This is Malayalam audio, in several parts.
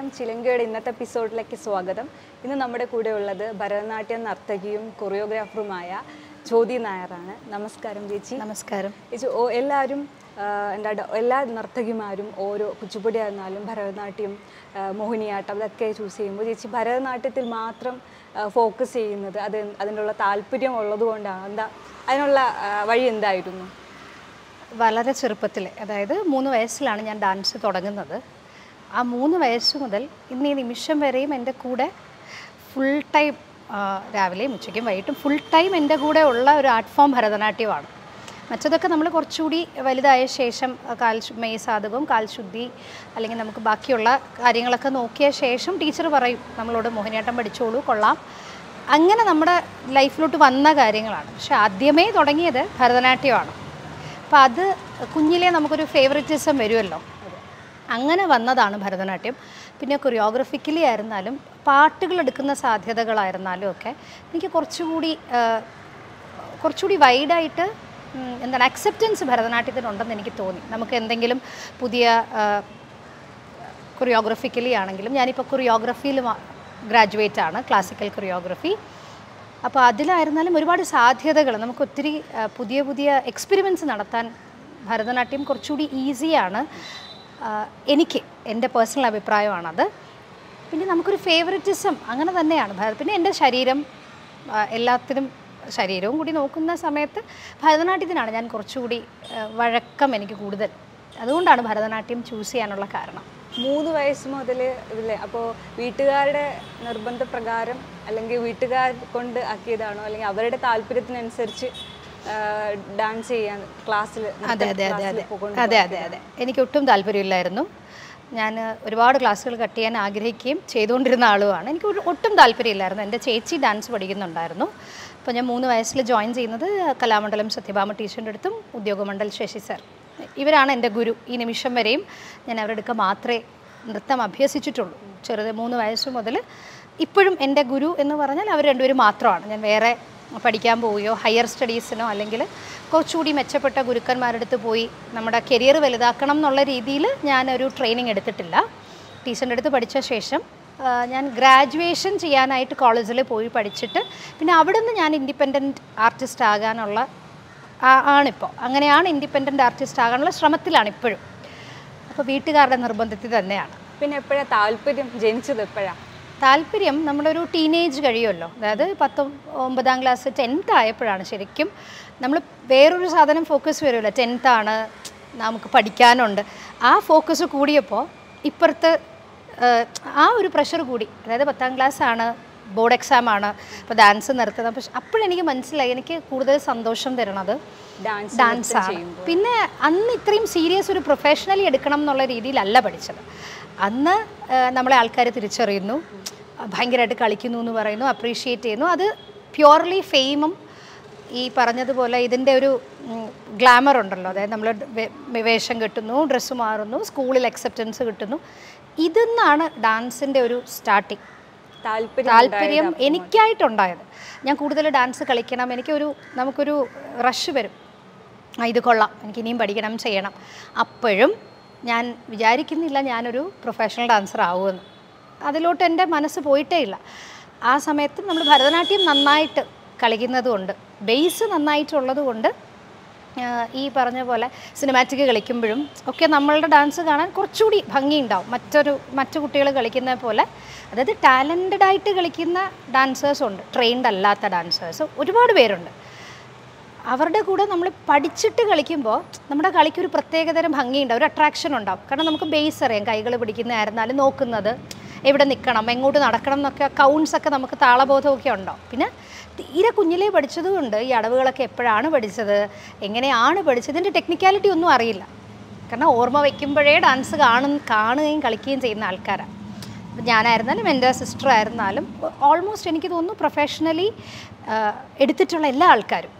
നമസ്കാരം ചിലങ്കയുടെ ഇന്നത്തെ എപ്പിസോഡിലേക്ക് സ്വാഗതം. ഇന്ന് നമ്മുടെ കൂടെ ഉള്ളത് ഭരതനാട്യം നർത്തകിയും കൊറിയോഗ്രാഫറുമായ ജ്യോതി നായറാണ് നമസ്കാരം ചേച്ചി. നമസ്കാരം. ചേച്ചി ഓ എല്ലാവരും എന്താ എല്ലാ നർത്തകിമാരും ഓരോ കുച്ചിപ്പുടി ആയിരുന്നാലും ഭരതനാട്യം മോഹിനിയാട്ടം അതൊക്കെ ചൂസ് ചെയ്യുമ്പോൾ ചേച്ചി ഭരതനാട്യത്തിൽ മാത്രം ഫോക്കസ് ചെയ്യുന്നത് അത് അതിനുള്ള താല്പര്യം ഉള്ളത് കൊണ്ടാണ്. എന്താ അതിനുള്ള വഴി എന്തായിരുന്നു? വളരെ ചെറുപ്പത്തിൽ അതായത് മൂന്ന് വയസ്സിലാണ് ഞാൻ ഡാൻസ് തുടങ്ങുന്നത്. ആ മൂന്ന് വയസ്സ് മുതൽ ഇന്ന് ഈ നിമിഷം വരെയും എന്റെ കൂടെ ഫുൾ ടൈം രാവിലെയും ഉച്ചയ്ക്കും വൈകിട്ടും ഫുൾ ടൈം എന്റെ കൂടെ ഉള്ള ഒരു ആർട്ട് ഫോം ഭരതനാട്യമാണ്. മറ്റതൊക്കെ നമ്മൾ കുറച്ചുകൂടി വലുതായ ശേഷം കാൽ മെയ് സാധകവും കാൽശുദ്ധി അല്ലെങ്കിൽ നമുക്ക് ബാക്കിയുള്ള കാര്യങ്ങളൊക്കെ നോക്കിയ ശേഷം ടീച്ചർ പറയും നമ്മളോട് മോഹിനിയാട്ടം പഠിച്ചോളൂ കൊള്ളാം. അങ്ങനെ നമ്മുടെ ലൈഫിലോട്ട് വന്ന കാര്യങ്ങളാണ്. പക്ഷെ ആദ്യമേ തുടങ്ങിയത് ഭരതനാട്യമാണ്. അപ്പോൾ അത് കുഞ്ഞിലെ നമുക്കൊരു ഫേവറിറ്റിസം വരുമല്ലോ. അങ്ങനെ വന്നതാണ് ഭരതനാട്യം. പിന്നെ കൊറിയോഗ്രഫിക്കലി ആയിരുന്നാലും പാട്ടുകൾ എടുക്കുന്ന സാധ്യതകളായിരുന്നാലും ഒക്കെ എനിക്ക് കുറച്ചുകൂടി കുറച്ചുകൂടി വൈഡായിട്ട് എന്താണ് അക്സെപ്റ്റൻസ് ഭരതനാട്യത്തിനുണ്ടെന്ന് എനിക്ക് തോന്നി. നമുക്ക് എന്തെങ്കിലും പുതിയ കൊറിയോഗ്രഫിക്കലി ആണെങ്കിലും ഞാനിപ്പോൾ കൊറിയോഗ്രഫിയിൽ ഗ്രാജുവേറ്റ് ആണ് ക്ലാസിക്കൽ കൊറിയോഗ്രഫി അപ്പോൾ അതിലായിരുന്നാലും ഒരുപാട് സാധ്യതകൾ നമുക്ക് ഒത്തിരി പുതിയ പുതിയ എക്സ്പെരിമെന്റ്സ് നടത്താൻ ഭരതനാട്യം കുറച്ചുകൂടി ഈസിയാണ് എനിക്ക് എന്റെ പേഴ്സണൽ അഭിപ്രായമാണത്. പിന്നെ നമുക്കൊരു ഫേവറിറ്റിസം അങ്ങനെ തന്നെയാണ്. ഭാരത് പിന്നെ എന്റെ ശരീരം എല്ലാത്തിനും ശരീരവും കൂടി നോക്കുന്ന സമയത്ത് ഭരതനാട്യത്തിനാണ് ഞാൻ കുറച്ചുകൂടി വഴക്കം എനിക്ക് കൂടുതൽ. അതുകൊണ്ടാണ് ഭരതനാട്യം ചൂസ് ചെയ്യാനുള്ള കാരണം. മൂന്ന് വയസ്സ് മുതൽ ഇതിലെ അപ്പോൾ വീട്ടുകാരുടെ നിർബന്ധപ്രകാരം അല്ലെങ്കിൽ വീട്ടുകാർ കൊണ്ട് ആക്കിയതാണോ അല്ലെങ്കിൽ അവരുടെ താല്പര്യത്തിനനുസരിച്ച് ഡാൻസ് ചെയ്യാൻ ക്ലാസ്സിൽ അതെ അതെ അതെ അതെ. അതെ അതെ അതെ. എനിക്ക് ഒട്ടും താല്പര്യമില്ലായിരുന്നു. ഞാൻ ഒരുപാട് ക്ലാസ്സുകൾ കട്ട് ചെയ്യാൻ ആഗ്രഹിക്കുകയും ചെയ്തുകൊണ്ടിരുന്ന ആളുമാണ്. എനിക്ക് ഒട്ടും താല്പര്യമില്ലായിരുന്നു. എന്റെ ചേച്ചി ഡാൻസ് പഠിക്കുന്നുണ്ടായിരുന്നു. അപ്പോൾ ഞാൻ മൂന്ന് വയസ്സിൽ ജോയിൻ ചെയ്യുന്നത് കലാമണ്ഡലം സത്യഭാമ ടീച്ചറിന്റെ അടുത്തും ഉദ്യോഗമണ്ഡൽ ശശി സർ ഇവരാണ് എന്റെ ഗുരു. ഈ നിമിഷം വരെയും ഞാൻ അവരുടെ അടുക്ക മാത്രമേ നൃത്തം അഭ്യസിച്ചിട്ടുള്ളൂ. ചെറുത് മൂന്ന് വയസ്സ് മുതൽ ഇപ്പോഴും എന്റെ ഗുരു എന്ന് പറഞ്ഞാൽ അവർ രണ്ടുപേരും മാത്രമാണ്. ഞാൻ വേറെ പഠിക്കാൻ പോവുകയോ ഹയർ സ്റ്റഡീസിനോ അല്ലെങ്കിൽ കുറച്ചുകൂടി മെച്ചപ്പെട്ട ഗുരുക്കന്മാരുടെ അടുത്ത് പോയി നമ്മുടെ കരിയർ വലുതാക്കണം എന്നുള്ള രീതിയിൽ ഞാനൊരു ട്രെയിനിങ് എടുത്തിട്ടില്ല. ടീച്ചറിന്റെ അടുത്ത് പഠിച്ച ശേഷം ഞാൻ ഗ്രാജുവേഷൻ ചെയ്യാനായിട്ട് കോളേജിൽ പോയി പഠിച്ചിട്ട് പിന്നെ അവിടെ നിന്ന് ഞാൻ ഇൻഡിപെൻഡന്റ് ആർട്ടിസ്റ്റ് ആകാനുള്ള ആണിപ്പോൾ. അങ്ങനെയാണ് ഇൻഡിപെൻഡന്റ് ആർട്ടിസ്റ്റ് ആകാനുള്ള ശ്രമത്തിലാണ് ഇപ്പോഴും. അപ്പോൾ വീട്ടുകാരുടെ നിർബന്ധത്തിൽ തന്നെയാണ്. പിന്നെ എപ്പോഴാണ് താല്പര്യം? ജനിച്ചത് എപ്പോഴാണ് താല്പര്യം നമ്മളൊരു ടീനേജ് കഴിയുമല്ലോ. അതായത് പത്ത് ഒമ്പതാം ക്ലാസ് ടെൻത്ത് ആയപ്പോഴാണ് ശരിക്കും നമ്മൾ വേറൊരു സാധനം ഫോക്കസ് വരുമല്ലോ ടെൻത്താണ് നമുക്ക് പഠിക്കാനുണ്ട്. ആ ഫോക്കസ് കൂടിയപ്പോൾ ഇപ്പുറത്ത് ആ ഒരു പ്രഷർ കൂടി. അതായത് പത്താം ക്ലാസ് ആണ് ബോർഡ് എക്സാമാണ് ഇപ്പോൾ ഡാൻസ് നിർത്തുന്നത്. പക്ഷെ അപ്പോഴെനിക്ക് മനസ്സിലായി എനിക്ക് കൂടുതൽ സന്തോഷം തരണത് ഡാൻസ് ഡാൻസ് ആണ്. പിന്നെ അന്ന് ഇത്രയും സീരിയസ് ഒരു പ്രൊഫഷണലി എടുക്കണം എന്നുള്ള രീതിയിലല്ല പഠിച്ചത്. അന്ന് നമ്മളെ ആൾക്കാർ തിരിച്ചറിയുന്നു. ഭയങ്കരമായിട്ട് കളിക്കുന്നു എന്ന് പറയുന്നു അപ്രീഷിയേറ്റ് ചെയ്യുന്നു. അത് പ്യുവർലി ഫെയിമും ഈ പറഞ്ഞതുപോലെ ഇതിന്റെ ഒരു ഗ്ലാമർ ഉണ്ടല്ലോ. അതായത് നമ്മൾ വേഷം കിട്ടുന്നു ഡ്രസ്സ് മാറുന്നു സ്കൂളിൽ അക്സെപ്റ്റൻസ് കിട്ടുന്നു. ഇതെന്നാണ് ഡാൻസിന്റെ ഒരു സ്റ്റാർട്ടിങ് താല്പര്യം എനിക്കായിട്ടുണ്ടായത്. ഞാൻ കൂടുതൽ ഡാൻസ് കളിക്കണം എനിക്കൊരു നമുക്കൊരു റഷ് വരും. ഇത് കൊള്ളാം. എനിക്ക് ഇനിയും പഠിക്കണം ചെയ്യണം. അപ്പോഴും ഞാൻ വിചാരിക്കുന്നില്ല ഞാനൊരു പ്രൊഫഷണൽ ഡാൻസർ ആവുമെന്ന്. അതിലോട്ട് എന്റെ മനസ്സ് പോയിട്ടേ ഇല്ല. ആ സമയത്ത് നമ്മൾ ഭരതനാട്യം നന്നായിട്ട് കളിക്കുന്നതുകൊണ്ട് ബേസ് നന്നായിട്ടുള്ളത് കൊണ്ട് ഈ പറഞ്ഞ പോലെ സിനിമാറ്റിക് കളിക്കുമ്പോഴും ഒക്കെ നമ്മളുടെ ഡാൻസ് കാണാൻ കുറച്ചുകൂടി ഭംഗിയുണ്ടാവും. മറ്റൊരു മറ്റു കുട്ടികൾ കളിക്കുന്ന പോലെ അതായത് ടാലന്റഡ് ആയിട്ട് കളിക്കുന്ന ഡാൻസേഴ്സ് ഉണ്ട്. ട്രെയിൻഡ് അല്ലാത്ത ഡാൻസേഴ്സ് ഒരുപാട് പേരുണ്ട്. അവരുടെ കൂടെ നമ്മൾ പഠിച്ചിട്ട് കളിക്കുമ്പോൾ നമ്മുടെ കളിക്ക് ഒരു പ്രത്യേകതരം ഭംഗിയുണ്ടാവും ഒരു അട്രാക്ഷൻ ഉണ്ടാവും. കാരണം നമുക്ക് ബേസ് അറിയാം കൈകൾ പിടിക്കുന്നതായിരുന്നാലും നോക്കുന്നത് എവിടെ നിൽക്കണം എങ്ങോട്ട് നടക്കണം എന്നൊക്കെ കൗണ്ട്സ് ഒക്കെ നമുക്ക് താളബോധമൊക്കെ ഉണ്ടോ? പിന്നെ തീരെ കുഞ്ഞിലേ പഠിച്ചതുകൊണ്ട് ഈ അടവുകളൊക്കെ എപ്പോഴാണ് പഠിച്ചത് എങ്ങനെയാണ് പഠിച്ചത് ഇതിന്റെ ടെക്നിക്കാലിറ്റി ഒന്നും അറിയില്ല. കാരണം ഓർമ്മ വയ്ക്കുമ്പോഴേ ഡാൻസ് കാണും കാണുകയും കളിക്കുകയും ചെയ്യുന്ന ആൾക്കാരാണ് ഞാനായിരുന്നാലും എന്റെ സിസ്റ്റർ ആയിരുന്നാലും ഓൾമോസ്റ്റ് എനിക്ക് തോന്നുന്നു പ്രൊഫഷണലി എടുത്തിട്ടുള്ള എല്ലാ ആൾക്കാരും.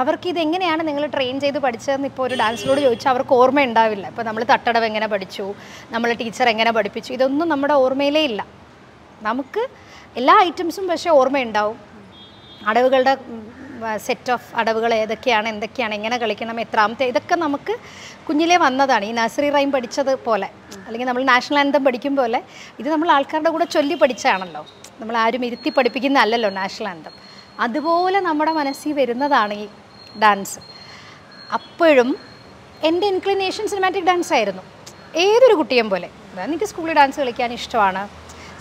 അവർക്ക് ഇതെങ്ങനെയാണ് നിങ്ങൾ ട്രെയിൻ ചെയ്ത് പഠിച്ചതെന്ന് ഇപ്പോൾ ഒരു ഡാൻസിനോട് ചോദിച്ചാൽ അവർക്ക് ഓർമ്മ ഉണ്ടാവില്ല ഇപ്പോൾ നമ്മൾ തട്ടടവ് എങ്ങനെ പഠിച്ചു നമ്മൾ ടീച്ചർ എങ്ങനെ പഠിപ്പിച്ചു ഇതൊന്നും നമ്മുടെ ഓർമ്മയിലേ ഇല്ല. നമുക്ക് എല്ലാ ഐറ്റംസും പക്ഷേ ഓർമ്മയുണ്ടാവും. അടവുകളുടെ സെറ്റ് ഓഫ് അടവുകൾ ഏതൊക്കെയാണ് എന്തൊക്കെയാണ് എങ്ങനെ കളിക്കണം എത്രാമത്തെ ഇതൊക്കെ നമുക്ക് കുഞ്ഞിലേ വന്നതാണ്. ഈ നഴ്സറി റൈം പഠിച്ചത് പോലെ അല്ലെങ്കിൽ നമ്മൾ നാഷണൽ ആനന്ദം പഠിക്കും പോലെ ഇത് നമ്മൾ ആൾക്കാരുടെ കൂടെ ചൊല്ലി പഠിച്ചാണല്ലോ നമ്മൾ ആരും ഇരുത്തി പഠിപ്പിക്കുന്നതല്ലല്ലോ നാഷണൽ ആനന്ദം അതുപോലെ നമ്മുടെ മനസ്സിൽ വരുന്നതാണ് ഈ ഡാൻസ് അപ്പോഴും എന്റെ ഇൻക്ലിനേഷൻ സിനിമാറ്റിക് ഡാൻസ് ആയിരുന്നു. ഏതൊരു കുട്ടിയും പോലെ. എനിക്ക് സ്കൂളിൽ ഡാൻസ് കളിക്കാൻ ഇഷ്ടമാണ്.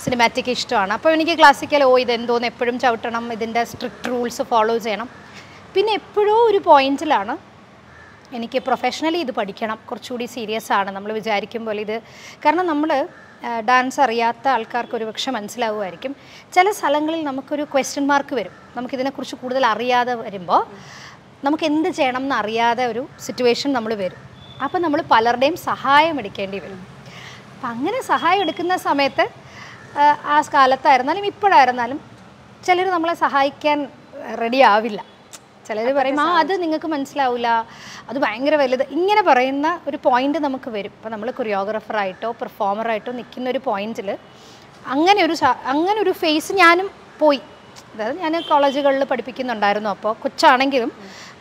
സിനിമാറ്റിക് ഇഷ്ടമാണ്. അപ്പോൾ എനിക്ക് ക്ലാസിക്കൽ ഓ ഇതെന്തോന്ന് എപ്പോഴും ചവിട്ടണം. ഇതിന്റെ സ്ട്രിക്റ്റ് റൂൾസ് ഫോളോ ചെയ്യണം. പിന്നെ എപ്പോഴോ ഒരു പോയിന്റിലാണ് എനിക്ക് പ്രൊഫഷണലി ഇത് പഠിക്കണം. കുറച്ചുകൂടി സീരിയസ് ആണ്. നമ്മൾ വിചാരിക്കും പോലെ ഇത്. കാരണം നമ്മൾ ഡാൻസ് അറിയാത്ത ആൾക്കാർക്ക് ഒരു പക്ഷെ മനസ്സിലാവുമായിരിക്കും. ചില സ്ഥലങ്ങളിൽ നമുക്കൊരു ക്വസ്റ്റ്യൻ മാർക്ക് വരും. നമുക്കിതിനെക്കുറിച്ച് കൂടുതൽ അറിയാതെ വരുമ്പോൾ നമുക്ക് എന്ത് ചെയ്യണം എന്നറിയാതെ ഒരു സിറ്റുവേഷൻ നമ്മൾ വരും. അപ്പോൾ നമ്മൾ പലരുടെയും സഹായം എടുക്കേണ്ടി വരും. അപ്പം അങ്ങനെ സഹായം എടുക്കുന്ന സമയത്ത് ആ, കാലത്തായിരുന്നാലും ഇപ്പോഴായിരുന്നാലും ചിലർ നമ്മളെ സഹായിക്കാൻ റെഡി ആവില്ല. ചിലർ പറയും ആ അത് നിങ്ങൾക്ക് മനസ്സിലാവില്ല അത് ഭയങ്കര വലുത്. ഇങ്ങനെ പറയുന്ന ഒരു പോയിന്റ് നമുക്ക് വരും. ഇപ്പോൾ നമ്മൾ കൊറിയോഗ്രാഫറായിട്ടോ പെർഫോമറായിട്ടോ നിൽക്കുന്ന ഒരു പോയിന്റിൽ അങ്ങനെ ഒരു അങ്ങനെ ഒരു ഫേസ് ഞാനും പോയി. അതായത് ഞാൻ കോളേജുകളിൽ പഠിപ്പിക്കുന്നുണ്ടായിരുന്നു. അപ്പോൾ കൊച്ചാണെങ്കിലും